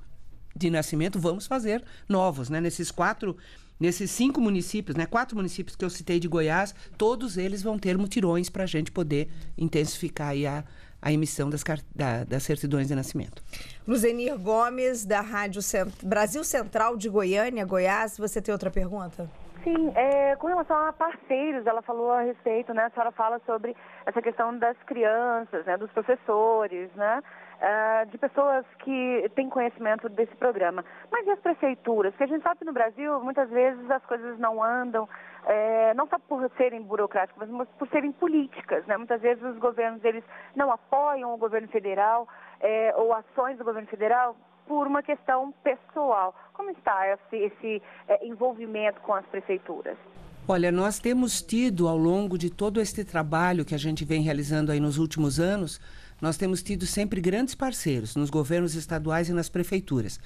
de nascimento, vamos fazer novos, né? Nesses quatro nesses cinco municípios, né, quatro municípios que eu citei de Goiás, todos eles vão ter mutirões para a gente poder intensificar a, a emissão das, da, das certidões de nascimento. Luzenir Gomes, da Rádio Cent... Brasil Central de Goiânia, Goiás, você tem outra pergunta? Sim, é, com relação a parceiros, ela falou a respeito, né? A senhora fala sobre essa questão das crianças, né? Dos professores, né? Uh, de pessoas que têm conhecimento desse programa. Mas e as prefeituras? Porque a gente sabe que no Brasil, muitas vezes, as coisas não andam, é, não só por serem burocráticas, mas por serem políticas. Né? Muitas vezes os governos eles não apoiam o governo federal é, ou ações do governo federal por uma questão pessoal. Como está esse, esse é, envolvimento com as prefeituras? Olha, nós temos tido ao longo de todo este trabalho que a gente vem realizando aí nos últimos anos, nós temos tido sempre grandes parceiros nos governos estaduais e nas prefeituras.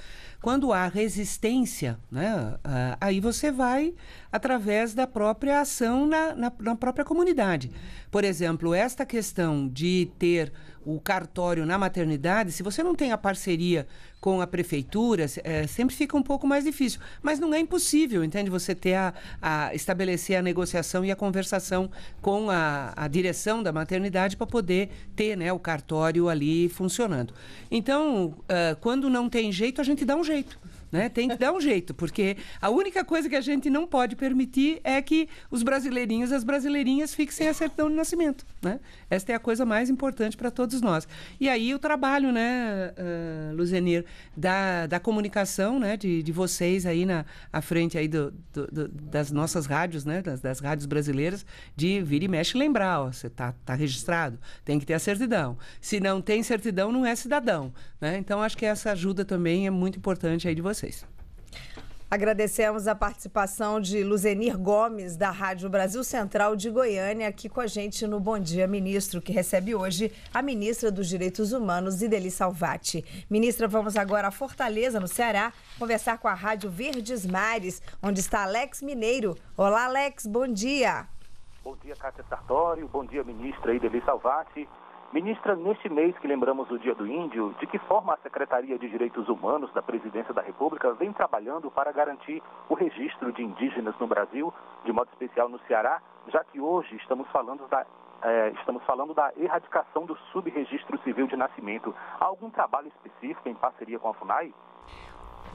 Quando há resistência, né, aí você vai através da própria ação na, na, na própria comunidade. Por exemplo, esta questão de ter o cartório na maternidade, se você não tem a parceria com a prefeitura, é, sempre fica um pouco mais difícil. Mas não é impossível, entende? Você ter a, a estabelecer a negociação e a conversação com a, a direção da maternidade para poder ter né, o cartório ali funcionando. Então, uh, quando não tem jeito, a gente dá um jeito jeito. Né? Tem que dar um jeito, porque a única coisa que a gente não pode permitir é que os brasileirinhos e as brasileirinhas sem a certidão de nascimento. Né? Esta é a coisa mais importante para todos nós. E aí o trabalho, né, uh, Luzenir, da, da comunicação né, de, de vocês aí na à frente aí do, do, do, das nossas rádios, né, das, das rádios brasileiras, de vir e mexe lembrar, ó, você está tá registrado, tem que ter a certidão. Se não tem certidão, não é cidadão. Né? Então, acho que essa ajuda também é muito importante aí de vocês vocês. Agradecemos a participação de Luzenir Gomes, da Rádio Brasil Central de Goiânia, aqui com a gente no Bom Dia Ministro, que recebe hoje a ministra dos Direitos Humanos, Ideli Salvati. Ministra, vamos agora a Fortaleza, no Ceará, conversar com a Rádio Verdes Mares, onde está Alex Mineiro. Olá, Alex, bom dia. Bom dia, Cátia Sartório. Bom dia, ministra Ideli Salvati. Ministra, neste mês que lembramos o Dia do Índio, de que forma a Secretaria de Direitos Humanos da Presidência da República vem trabalhando para garantir o registro de indígenas no Brasil, de modo especial no Ceará, já que hoje estamos falando da, é, estamos falando da erradicação do subregistro civil de nascimento. Há algum trabalho específico em parceria com a FUNAI?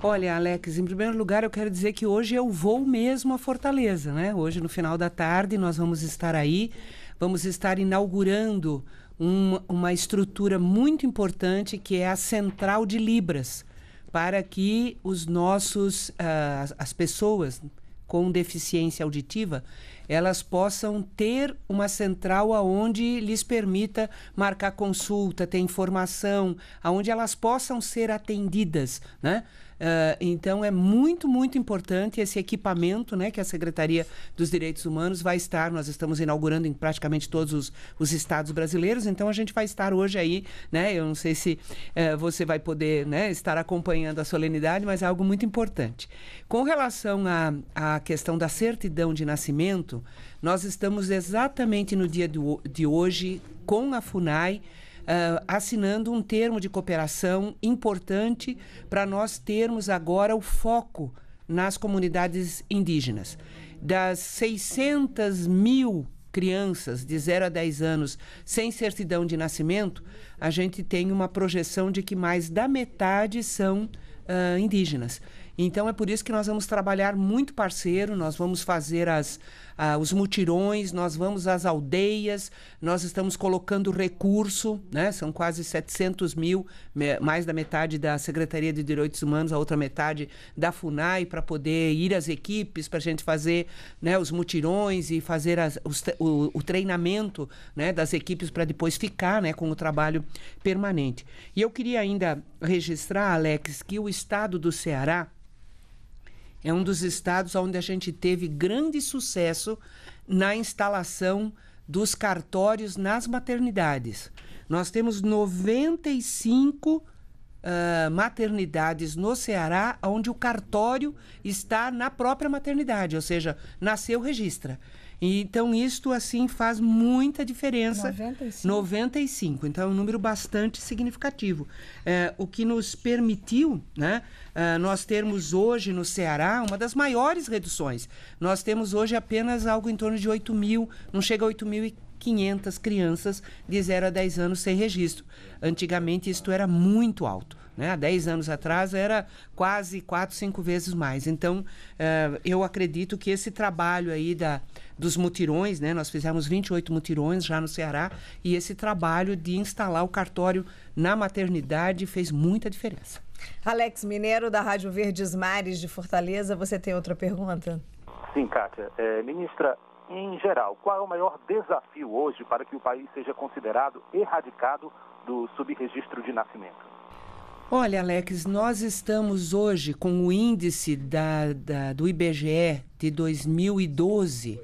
Olha, Alex, em primeiro lugar eu quero dizer que hoje eu vou mesmo a Fortaleza, né? Hoje, no final da tarde, nós vamos estar aí, vamos estar inaugurando uma, estrutura muito importante que é a central de Libras, para que os nossos, uh, as pessoas com deficiência auditiva, elas possam ter uma central aonde lhes permita marcar consulta, ter informação, aonde elas possam ser atendidas, né? Uh, então é muito, muito importante esse equipamento né, que a Secretaria dos Direitos Humanos vai estar. Nós estamos inaugurando em praticamente todos os, os estados brasileiros, então a gente vai estar hoje aí, né? Eu não sei se uh, você vai poder né, estar acompanhando a solenidade, mas é algo muito importante. Com relação à, questão da certidão de nascimento, nós estamos exatamente no dia do, de hoje com a FUNAI uh, assinando um termo de cooperação importante para nós termos agora o foco nas comunidades indígenas. Das 600 mil crianças de 0 a 10 anos sem certidão de nascimento, a gente tem uma projeção de que mais da metade são uh, indígenas. Então é por isso que nós vamos trabalhar muito parceiro, nós vamos fazer as, ah, os mutirões, nós vamos às aldeias, nós estamos colocando recurso, né? são quase 700 mil, mais da metade da Secretaria de Direitos Humanos, a outra metade da FUNAI, para poder ir às equipes, para a gente fazer né, os mutirões e fazer as, os, o, o, treinamento né, das equipes para depois ficar né, com o trabalho permanente. E eu queria ainda registrar, Alex, que o estado do Ceará é um dos estados onde a gente teve grande sucesso na instalação dos cartórios nas maternidades. Nós temos 95 uh, ah, maternidades no Ceará onde o cartório está na própria maternidade, ou seja, nasceu, registra. Então, isto, assim, faz muita diferença. 95. 95. Então, é um número bastante significativo. É, o que nos permitiu, né, é, nós termos hoje no Ceará uma das maiores reduções. Nós temos hoje apenas algo em torno de 8 mil, não chega a 8 mil e 500 crianças de 0 a 10 anos sem registro. Antigamente, isto era muito alto. Né? Há 10 anos atrás era quase 4, 5 vezes mais. Então, uh, eu acredito que esse trabalho aí da, dos mutirões, né? nós fizemos 28 mutirões já no Ceará, e esse trabalho de instalar o cartório na maternidade fez muita diferença. Alex Mineiro, da Rádio Verdes Mares de Fortaleza, você tem outra pergunta? Sim, Kátia. É, ministra, em geral, qual é o maior desafio hoje para que o país seja considerado erradicado do subregistro de nascimento? Olha, Alex, nós estamos hoje com o índice da, da do IBGE de 2012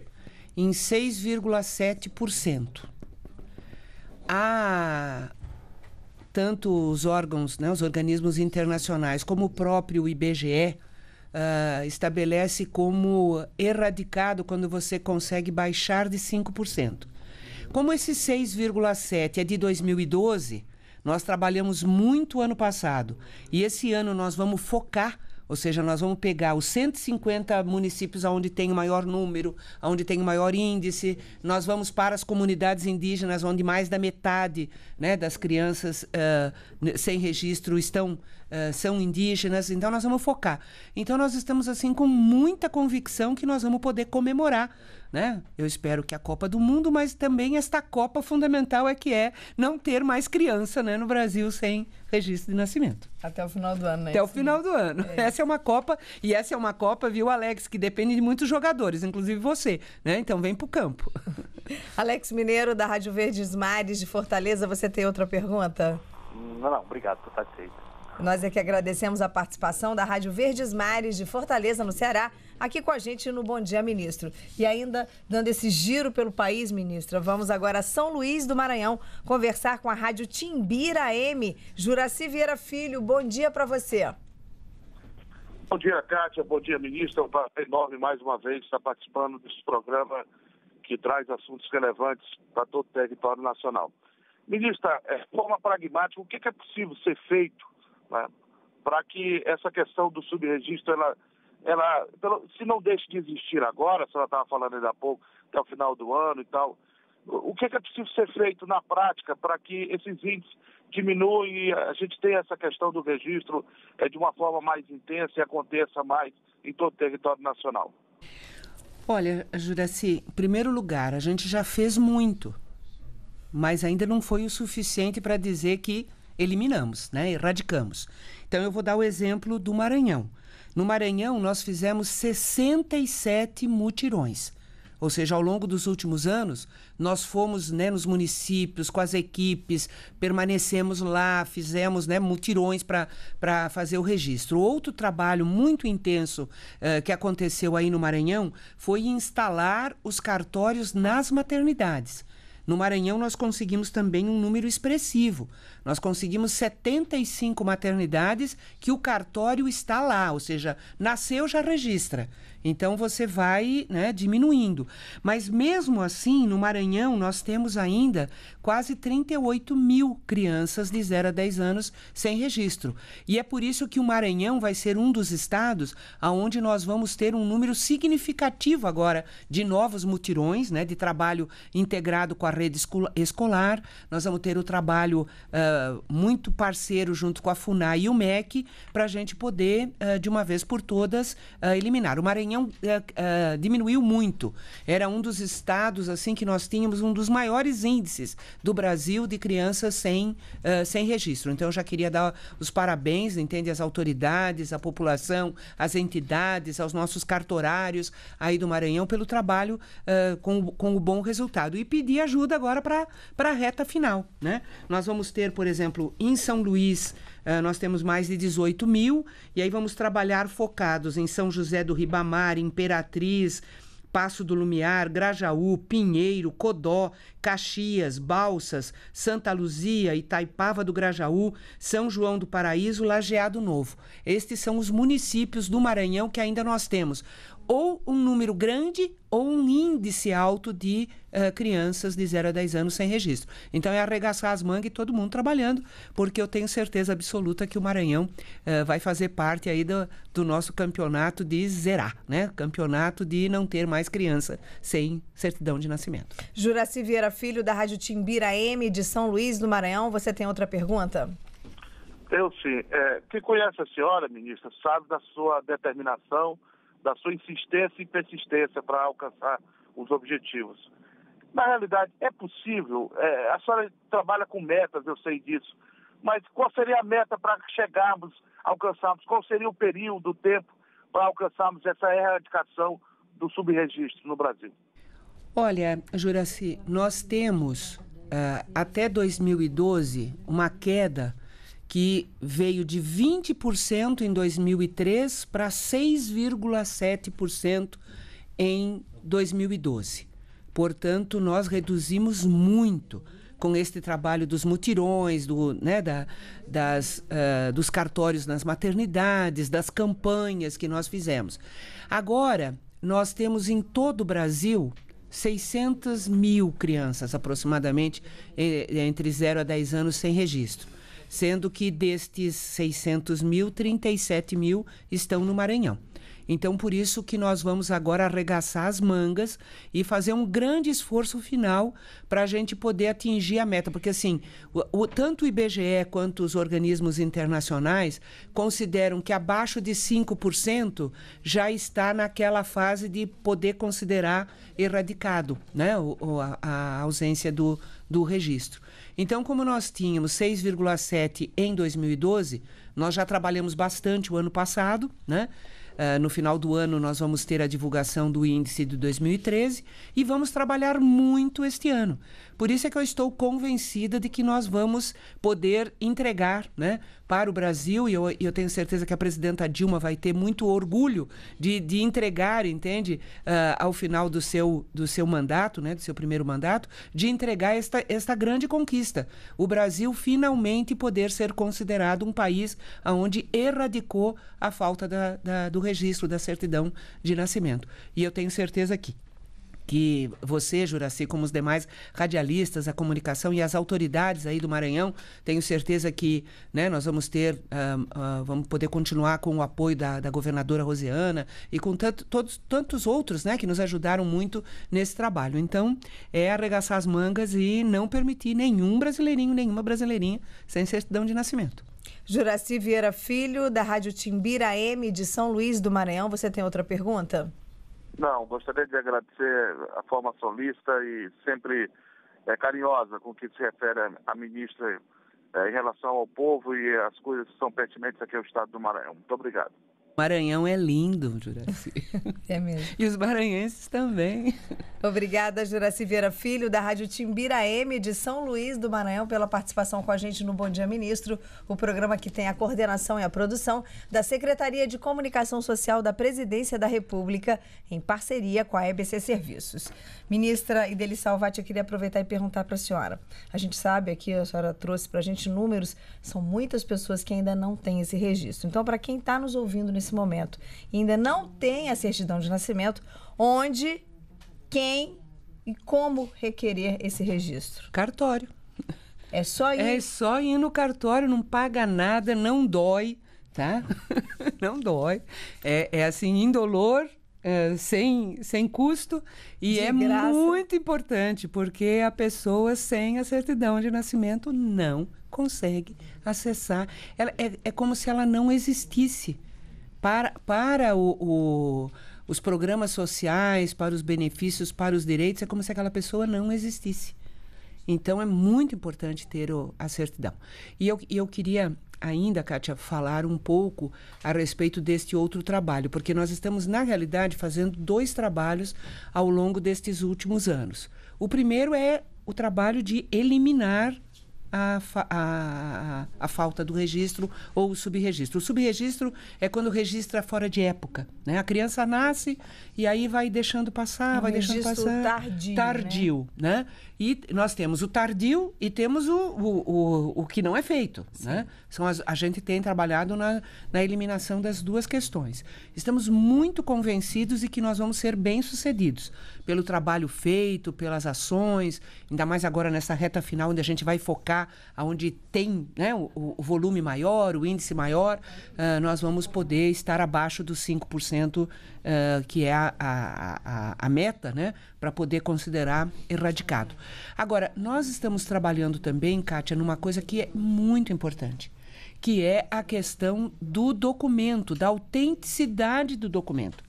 em 6,7%. Há tanto os órgãos, né, os organismos internacionais, como o próprio IBGE, uh, estabelece como erradicado quando você consegue baixar de 5%. Como esse 6,7% é de 2012, nós trabalhamos muito ano passado e esse ano nós vamos focar ou seja, nós vamos pegar os 150 municípios onde tem o maior número, onde tem o maior índice, nós vamos para as comunidades indígenas, onde mais da metade né, das crianças uh, sem registro estão uh, são indígenas. Então, nós vamos focar. Então, nós estamos assim com muita convicção que nós vamos poder comemorar né? Eu espero que a Copa do Mundo, mas também esta Copa fundamental é que é não ter mais criança, né, no Brasil sem registro de nascimento. Até o final do ano, né? Até o final do ano. É. Essa é uma Copa e essa é uma Copa, viu, Alex, que depende de muitos jogadores, inclusive você, né? Então vem pro campo. Alex Mineiro da Rádio Verdes Mares de Fortaleza, você tem outra pergunta? Não, não, obrigado, estou satisfeito. Nós é que agradecemos a participação da Rádio Verdes Mares de Fortaleza, no Ceará, aqui com a gente no Bom Dia Ministro. E ainda dando esse giro pelo país, ministra, vamos agora a São Luís do Maranhão conversar com a Rádio Timbira M. Juraci Vieira Filho, bom dia para você. Bom dia, Kátia. Bom dia, ministra. É um prazer enorme mais uma vez estar participando desse programa que traz assuntos relevantes para todo o território nacional. Ministra, é, de forma pragmática, o que é possível ser feito né, para que essa questão do subregistro, ela, ela, se não deixe de existir agora, a senhora estava falando ainda há pouco, até o final do ano e tal, o que é, que é preciso ser feito na prática para que esses índices diminuam e a gente tenha essa questão do registro é, de uma forma mais intensa e aconteça mais em todo o território nacional? Olha, Juraci, em primeiro lugar, a gente já fez muito, mas ainda não foi o suficiente para dizer que eliminamos, né? erradicamos. Então eu vou dar o exemplo do Maranhão. No Maranhão, nós fizemos 67 mutirões. Ou seja, ao longo dos últimos anos, nós fomos né, nos municípios, com as equipes, permanecemos lá, fizemos né, mutirões para fazer o registro. Outro trabalho muito intenso uh, que aconteceu aí no Maranhão foi instalar os cartórios nas maternidades. No Maranhão, nós conseguimos também um número expressivo. Nós conseguimos 75 maternidades que o cartório está lá, ou seja, nasceu já registra. Então você vai né, diminuindo. Mas mesmo assim, no Maranhão, nós temos ainda quase 38 mil crianças de 0 a 10 anos sem registro. E é por isso que o Maranhão vai ser um dos estados onde nós vamos ter um número significativo agora de novos mutirões, né, de trabalho integrado com a rede escolar. Nós vamos ter o trabalho uh, muito parceiro junto com a FUNAI e o MEC para a gente poder, uh, de uma vez por todas, uh, eliminar. O Maranhão uh, diminuiu muito. Era um dos estados assim que nós tínhamos um dos maiores índices do Brasil de crianças sem, sem registro. Então, eu já queria dar os parabéns, entende, às autoridades, à população, às entidades, aos nossos cartorários aí do Maranhão pelo trabalho com, com o bom resultado. E pedir ajuda agora para a reta final. Né? Nós vamos ter, por exemplo, em São Luís, Uh, nós temos mais de 18 mil, e aí vamos trabalhar focados em São José do Ribamar, Imperatriz, Passo do Lumiar, Grajaú, Pinheiro, Codó, Caxias, Balsas, Santa Luzia, Itaipava do Grajaú, São João do Paraíso, Lajeado Novo. Estes são os municípios do Maranhão que ainda nós temos ou um número grande ou um índice alto de uh, crianças de 0 a 10 anos sem registro. Então é arregaçar as mangas e todo mundo trabalhando, porque eu tenho certeza absoluta que o Maranhão uh, vai fazer parte aí do, do, nosso campeonato de zerar, né? Campeonato de não ter mais criança sem certidão de nascimento. Juraci Vieira Filho, da Rádio Timbira M de São Luís do Maranhão, você tem outra pergunta? Eu sim. É, quem conhece a senhora, ministra, sabe da sua determinação da sua insistência e persistência para alcançar os objetivos. Na realidade, é possível, é, a senhora trabalha com metas, eu sei disso, mas qual seria a meta para chegarmos, alcançarmos, qual seria o período, o tempo para alcançarmos essa erradicação do subregistro no Brasil? Olha, Juraci, nós temos uh, até 2012 uma queda que veio de 20% em 2003 para 6,7% em 2012. Portanto, nós reduzimos muito com este trabalho dos mutirões, do, né, da, das, uh, dos cartórios nas maternidades, das campanhas que nós fizemos. Agora, nós temos em todo o Brasil 600 mil crianças, aproximadamente, entre 0 a 10 anos sem registro sendo que destes 600 mil, 37 mil estão no Maranhão. Então, por isso que nós vamos agora arregaçar as mangas e fazer um grande esforço final para a gente poder atingir a meta. Porque, assim, o, o, tanto o IBGE quanto os organismos internacionais consideram que abaixo de 5% já está naquela fase de poder considerar erradicado né? o, a, a ausência do, do registro. Então, como nós tínhamos 6,7 em 2012, nós já trabalhamos bastante o ano passado, né? Uh, no final do ano, nós vamos ter a divulgação do índice de 2013 e vamos trabalhar muito este ano. Por isso é que eu estou convencida de que nós vamos poder entregar né, para o Brasil, e eu, eu tenho certeza que a presidenta Dilma vai ter muito orgulho de, de entregar, entende, uh, ao final do seu, do seu mandato, né, do seu primeiro mandato, de entregar esta, esta grande conquista. O Brasil finalmente poder ser considerado um país onde erradicou a falta da, da, do registro da certidão de nascimento. E eu tenho certeza que que você, Juraci, como os demais radialistas, a comunicação e as autoridades aí do Maranhão, tenho certeza que né, nós vamos ter, uh, uh, vamos poder continuar com o apoio da, da governadora Rosiana e com tanto, todos, tantos outros né, que nos ajudaram muito nesse trabalho. Então, é arregaçar as mangas e não permitir nenhum brasileirinho, nenhuma brasileirinha sem certidão de nascimento. Juraci Vieira Filho, da Rádio Timbira M de São Luís do Maranhão, você tem outra pergunta? Não, gostaria de agradecer a forma solista e sempre é, carinhosa com que se refere a ministra é, em relação ao povo e as coisas que são pertinentes aqui ao Estado do Maranhão. Muito obrigado. Maranhão é lindo, Juraci. é mesmo. E os maranhenses também. Obrigada, Juraci Vieira Filho, da Rádio Timbira M de São Luís do Maranhão, pela participação com a gente no Bom Dia Ministro, o programa que tem a coordenação e a produção da Secretaria de Comunicação Social da Presidência da República, em parceria com a EBC Serviços. Ministra Ideli Salvati, eu queria aproveitar e perguntar para a senhora. A gente sabe aqui, a senhora trouxe para a gente números, são muitas pessoas que ainda não têm esse registro. Então, para quem está nos ouvindo nesse nesse momento ainda não tem a certidão de nascimento, onde, quem e como requerer esse registro? Cartório. É só ir. É só ir no cartório, não paga nada, não dói, tá? não dói. É, é assim, indolor, é, sem, sem custo e de é graça. muito importante porque a pessoa sem a certidão de nascimento não consegue acessar. Ela, é, é como se ela não existisse para, para o, o, os programas sociais, para os benefícios, para os direitos, é como se aquela pessoa não existisse. Então é muito importante ter o, a certidão. E eu, eu queria ainda, Kátia, falar um pouco a respeito deste outro trabalho, porque nós estamos, na realidade, fazendo dois trabalhos ao longo destes últimos anos. O primeiro é o trabalho de eliminar a, a, a, falta do registro ou o subregistro. O subregistro é quando registra fora de época. Né? A criança nasce e aí vai deixando passar, um vai deixando passar. tardio. Tardio, né? né? E nós temos o tardio e temos o, o, o, o que não é feito. Né? São as, a gente tem trabalhado na, na eliminação das duas questões. Estamos muito convencidos de que nós vamos ser bem-sucedidos pelo trabalho feito, pelas ações, ainda mais agora nessa reta final, onde a gente vai focar onde tem né, o, o volume maior, o índice maior, uh, nós vamos poder estar abaixo dos 5%, uh, que é a, a, a, a meta, né, para poder considerar erradicado. Agora, nós estamos trabalhando também, Kátia, numa coisa que é muito importante que é a questão do documento, da autenticidade do documento.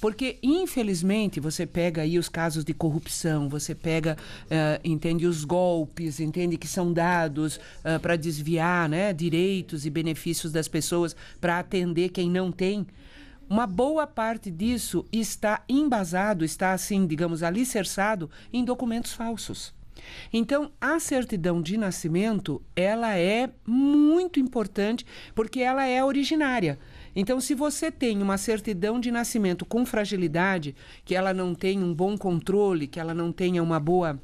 Porque, infelizmente, você pega aí os casos de corrupção, você pega, uh, entende, os golpes, entende que são dados uh, para desviar né, direitos e benefícios das pessoas, para atender quem não tem. Uma boa parte disso está embasado, está assim, digamos, alicerçado em documentos falsos. Então, a certidão de nascimento, ela é muito importante porque ela é originária. Então, se você tem uma certidão de nascimento com fragilidade, que ela não tem um bom controle, que ela não tenha uma boa.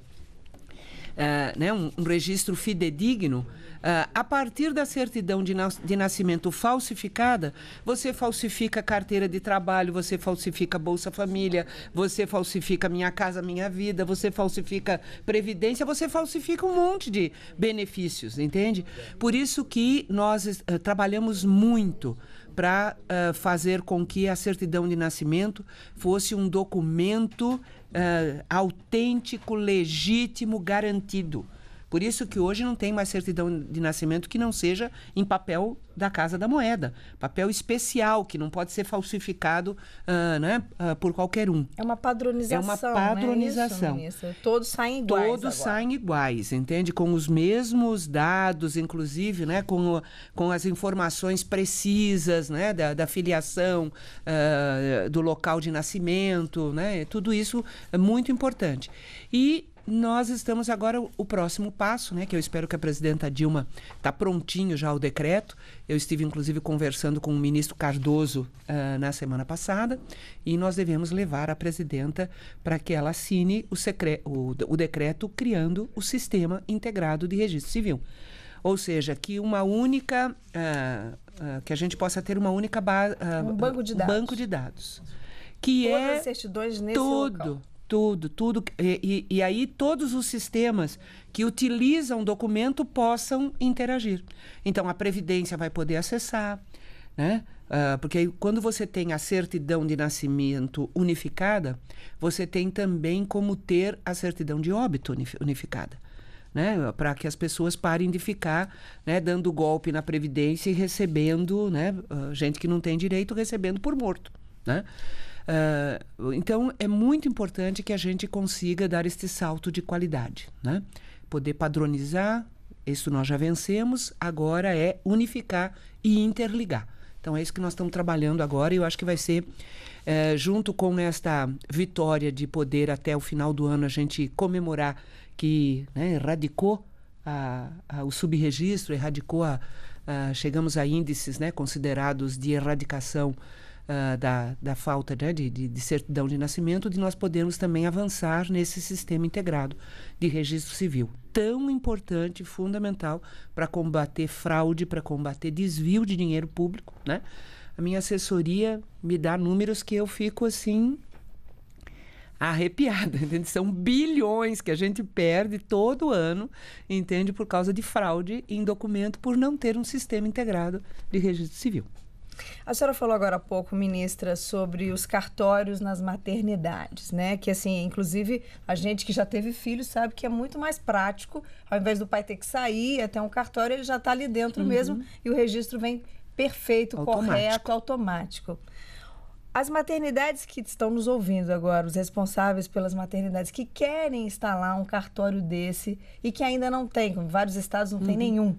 Uh, né, um, um, registro fidedigno, uh, a partir da certidão de, nas, de nascimento falsificada, você falsifica carteira de trabalho, você falsifica Bolsa Família, você falsifica Minha Casa Minha Vida, você falsifica Previdência, você falsifica um monte de benefícios, entende? Por isso que nós uh, trabalhamos muito para uh, fazer com que a certidão de nascimento fosse um documento uh, autêntico, legítimo, garantido. Por isso que hoje não tem mais certidão de nascimento que não seja em papel da Casa da Moeda. Papel especial, que não pode ser falsificado uh, né, uh, por qualquer um. É uma padronização. É uma padronização. Né, isso, Todos saem iguais. Todos agora. saem iguais, entende? Com os mesmos dados, inclusive, né, com, o, com as informações precisas né, da, da filiação, uh, do local de nascimento, né? Tudo isso é muito importante. E nós estamos agora o próximo passo, né, que eu espero que a presidenta Dilma está prontinho já o decreto. Eu estive inclusive conversando com o ministro Cardoso uh, na semana passada e nós devemos levar a presidenta para que ela assine o, o, o decreto criando o sistema integrado de registro civil. Ou seja, que uma única uh, uh, que a gente possa ter uma única um banco de dados. Banco de dados que Todas é as certidões nesse tudo, local. Tudo, tudo. E, e, e, aí todos os sistemas que utilizam documento possam interagir. Então, a Previdência vai poder acessar, né? Uh, porque aí, quando você tem a certidão de nascimento unificada, você tem também como ter a certidão de óbito unificada. Né? Para que as pessoas parem de ficar né, dando golpe na Previdência e recebendo, né, uh, gente que não tem direito, recebendo por morto. Né? Uh, então, é muito importante que a gente consiga dar este salto de qualidade, né? Poder padronizar, isso nós já vencemos, agora é unificar e interligar. Então, é isso que nós estamos trabalhando agora e eu acho que vai ser, uh, junto com esta vitória de poder até o final do ano a gente comemorar que né, erradicou a, a, o subregistro, erradicou a, chegamos a índices né, considerados de erradicação uh, da, da falta né, de, de, de, certidão de nascimento, de nós podermos também avançar nesse sistema integrado de registro civil. Tão importante, fundamental para combater fraude, para combater desvio de dinheiro público. Né? A minha assessoria me dá números que eu fico assim arrepiada, entende? São bilhões que a gente perde todo ano, entende, por causa de fraude em documento por não ter um sistema integrado de registro civil. A senhora falou agora há pouco, ministra, sobre os cartórios nas maternidades, né? Que assim, inclusive, a gente que já teve filho sabe que é muito mais prático, ao invés do pai ter que sair até um cartório, ele já está ali dentro uhum. mesmo e o registro vem perfeito, automático. correto, automático. As maternidades que estão nos ouvindo agora, os responsáveis pelas maternidades que querem instalar um cartório desse e que ainda não tem, como vários estados não uhum. tem nenhum,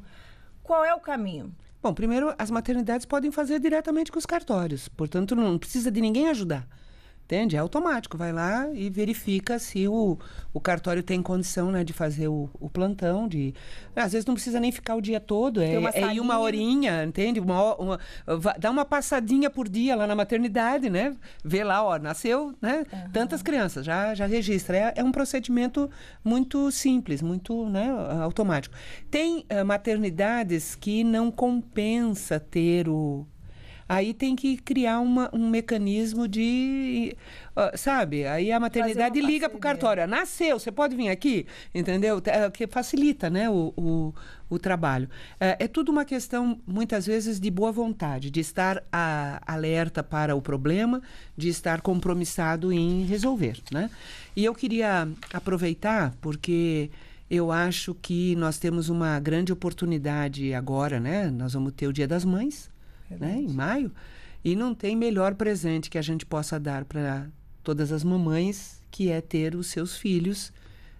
qual é o caminho? Bom, primeiro, as maternidades podem fazer diretamente com os cartórios, portanto, não precisa de ninguém ajudar. Entende? É automático. Vai lá e verifica se o, o cartório tem condição né, de fazer o, o plantão. De... Às vezes não precisa nem ficar o dia todo. É, é ir uma horinha, entende? Uma, uma, dá uma passadinha por dia lá na maternidade, né? Vê lá, ó, nasceu né? Uhum. tantas crianças, já, já registra. É, é um procedimento muito simples, muito né, automático. Tem uh, maternidades que não compensa ter o Aí tem que criar uma, um mecanismo de. Uh, sabe? Aí a maternidade liga para o cartório. Nasceu, você pode vir aqui? Entendeu? É, que facilita né, o, o, o trabalho. É, é, tudo uma questão, muitas vezes, de boa vontade, de estar a, alerta para o problema, de estar compromissado em resolver. Né? E eu queria aproveitar, porque eu acho que nós temos uma grande oportunidade agora, né? Nós vamos ter o Dia das Mães né, em maio, e não tem melhor presente que a gente possa dar para todas as mamães que é ter os seus filhos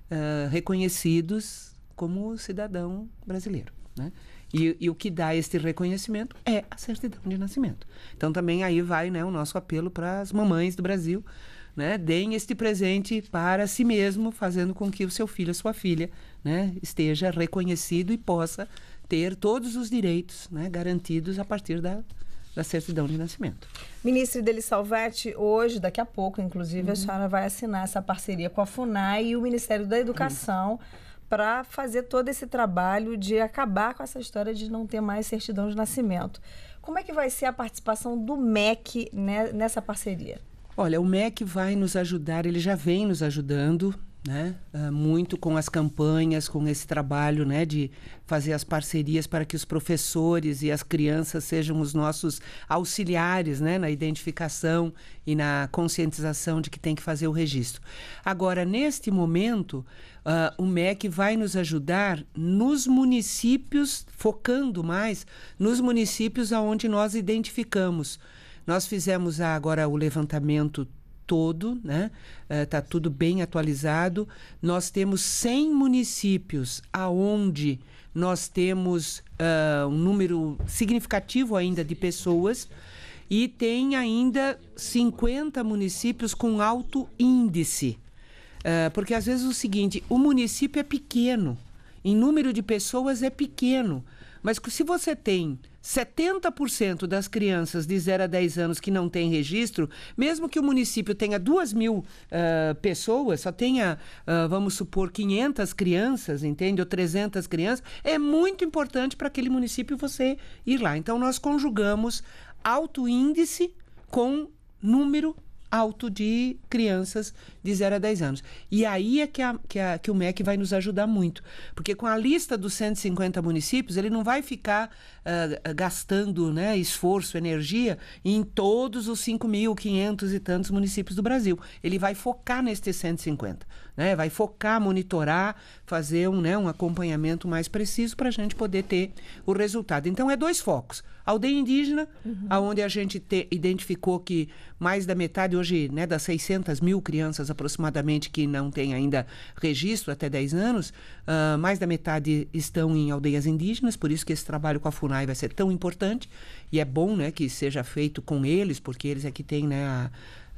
uh, reconhecidos como cidadão brasileiro. Né? E, e, o que dá este reconhecimento é a certidão de nascimento. Então também aí vai né, o nosso apelo para as mamães do Brasil, né, deem este presente para si mesmo, fazendo com que o seu filho, a sua filha, né, esteja reconhecido e possa ter todos os direitos né, garantidos a partir da, da certidão de nascimento. Ministro Deli Salvetti, hoje, daqui a pouco, inclusive, uhum. a senhora vai assinar essa parceria com a FUNAI e o Ministério da Educação uhum. para fazer todo esse trabalho de acabar com essa história de não ter mais certidão de nascimento. Como é que vai ser a participação do MEC né, nessa parceria? Olha, o MEC vai nos ajudar, ele já vem nos ajudando, né? Uh, muito com as campanhas, com esse trabalho né? de fazer as parcerias para que os professores e as crianças sejam os nossos auxiliares né? na identificação e na conscientização de que tem que fazer o registro. Agora, neste momento, uh, o MEC vai nos ajudar nos municípios, focando mais nos municípios aonde nós identificamos. Nós fizemos agora o levantamento todo, né? Está uh, tudo bem atualizado. Nós temos 100 municípios aonde nós temos uh, um número significativo ainda de pessoas e tem ainda 50 municípios com alto índice. Uh, porque às vezes é o seguinte, o município é pequeno, em número de pessoas é pequeno, mas se você tem 70% das crianças de 0 a 10 anos que não têm registro, mesmo que o município tenha 2 mil uh, pessoas, só tenha, uh, vamos supor, 500 crianças, entende? Ou 300 crianças, é muito importante para aquele município você ir lá. Então, nós conjugamos alto índice com número alto de crianças de 0 a 10 anos. E aí é que, a, que, a, que o MEC vai nos ajudar muito. Porque com a lista dos 150 municípios, ele não vai ficar uh, gastando né, esforço, energia em todos os 5.500 e tantos municípios do Brasil. Ele vai focar nestes 150. Né? Vai focar, monitorar, fazer um, né, um acompanhamento mais preciso para a gente poder ter o resultado. Então, é dois focos aldeia indígena, uhum. onde a gente te, identificou que mais da metade, hoje, né, das 600 mil crianças aproximadamente que não têm ainda registro até 10 anos, uh, mais da metade estão em aldeias indígenas, por isso que esse trabalho com a FUNAI vai ser tão importante e é bom né, que seja feito com eles, porque eles é que têm né,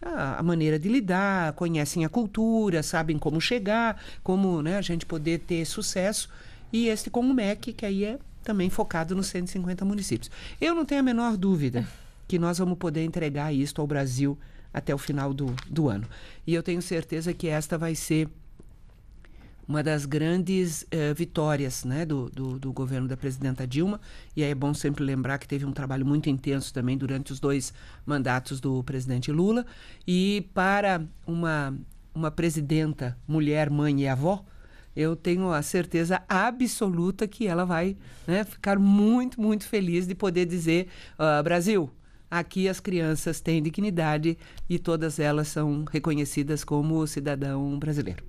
a, a, maneira de lidar, conhecem a cultura, sabem como chegar, como né, a gente poder ter sucesso. E este com o MEC, que aí é também focado nos 150 municípios. Eu não tenho a menor dúvida que nós vamos poder entregar isto ao Brasil até o final do, do ano. E eu tenho certeza que esta vai ser uma das grandes eh, vitórias né, do, do, do, governo da presidenta Dilma. E aí é bom sempre lembrar que teve um trabalho muito intenso também durante os dois mandatos do presidente Lula. E para uma, uma presidenta, mulher, mãe e avó, eu tenho a certeza absoluta que ela vai né, ficar muito, muito feliz de poder dizer: uh, Brasil, aqui as crianças têm dignidade e todas elas são reconhecidas como cidadão brasileiro.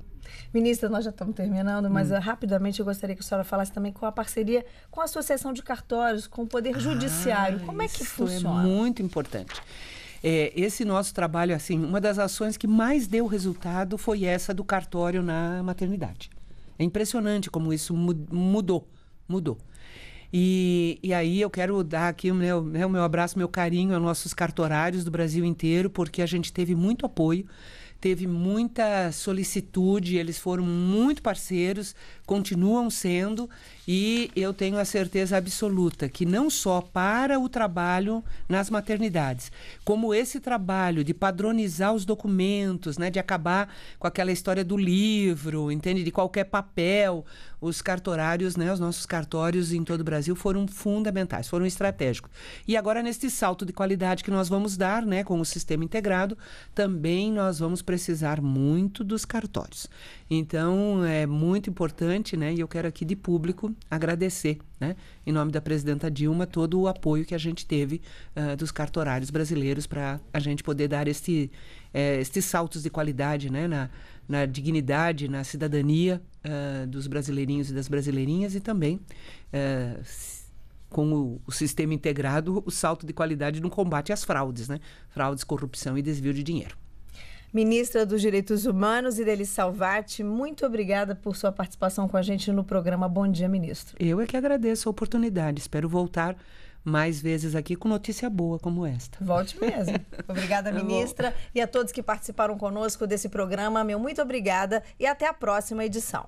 Ministra, nós já estamos terminando, mas hum. rapidamente eu gostaria que a senhora falasse também com a parceria com a Associação de Cartórios, com o Poder Judiciário. Ah, Como é que é funciona? É muito importante. É, esse nosso trabalho, assim, uma das ações que mais deu resultado foi essa do cartório na maternidade. É impressionante como isso mudou, mudou. E, e aí eu quero dar aqui o meu, né, o meu abraço, meu carinho aos nossos cartorários do Brasil inteiro, porque a gente teve muito apoio teve muita solicitude, eles foram muito parceiros, continuam sendo, e eu tenho a certeza absoluta que não só para o trabalho nas maternidades, como esse trabalho de padronizar os documentos, né, de acabar com aquela história do livro, entende, de qualquer papel, os cartorários, né, os nossos cartórios em todo o Brasil foram fundamentais, foram estratégicos. E agora nesse salto de qualidade que nós vamos dar, né, com o sistema integrado, também nós vamos precisar muito dos cartórios. Então é muito importante, né, e eu quero aqui de público agradecer, né, em nome da presidenta Dilma, todo o apoio que a gente teve uh, dos cartorários brasileiros para a gente poder dar este, eh, estes saltos de qualidade, né, na na dignidade, na cidadania uh, dos brasileirinhos e das brasileirinhas e também uh, com o, o, sistema integrado, o salto de qualidade no combate às fraudes, né? Fraudes, corrupção e desvio de dinheiro. Ministra dos Direitos Humanos, Ideli Salvati, muito obrigada por sua participação com a gente no programa Bom Dia, Ministro. Eu é que agradeço a oportunidade. Espero voltar mais vezes aqui com notícia boa como esta. Volte mesmo. Obrigada, tá ministra. e a todos que participaram conosco desse programa, meu muito obrigada e até a próxima edição.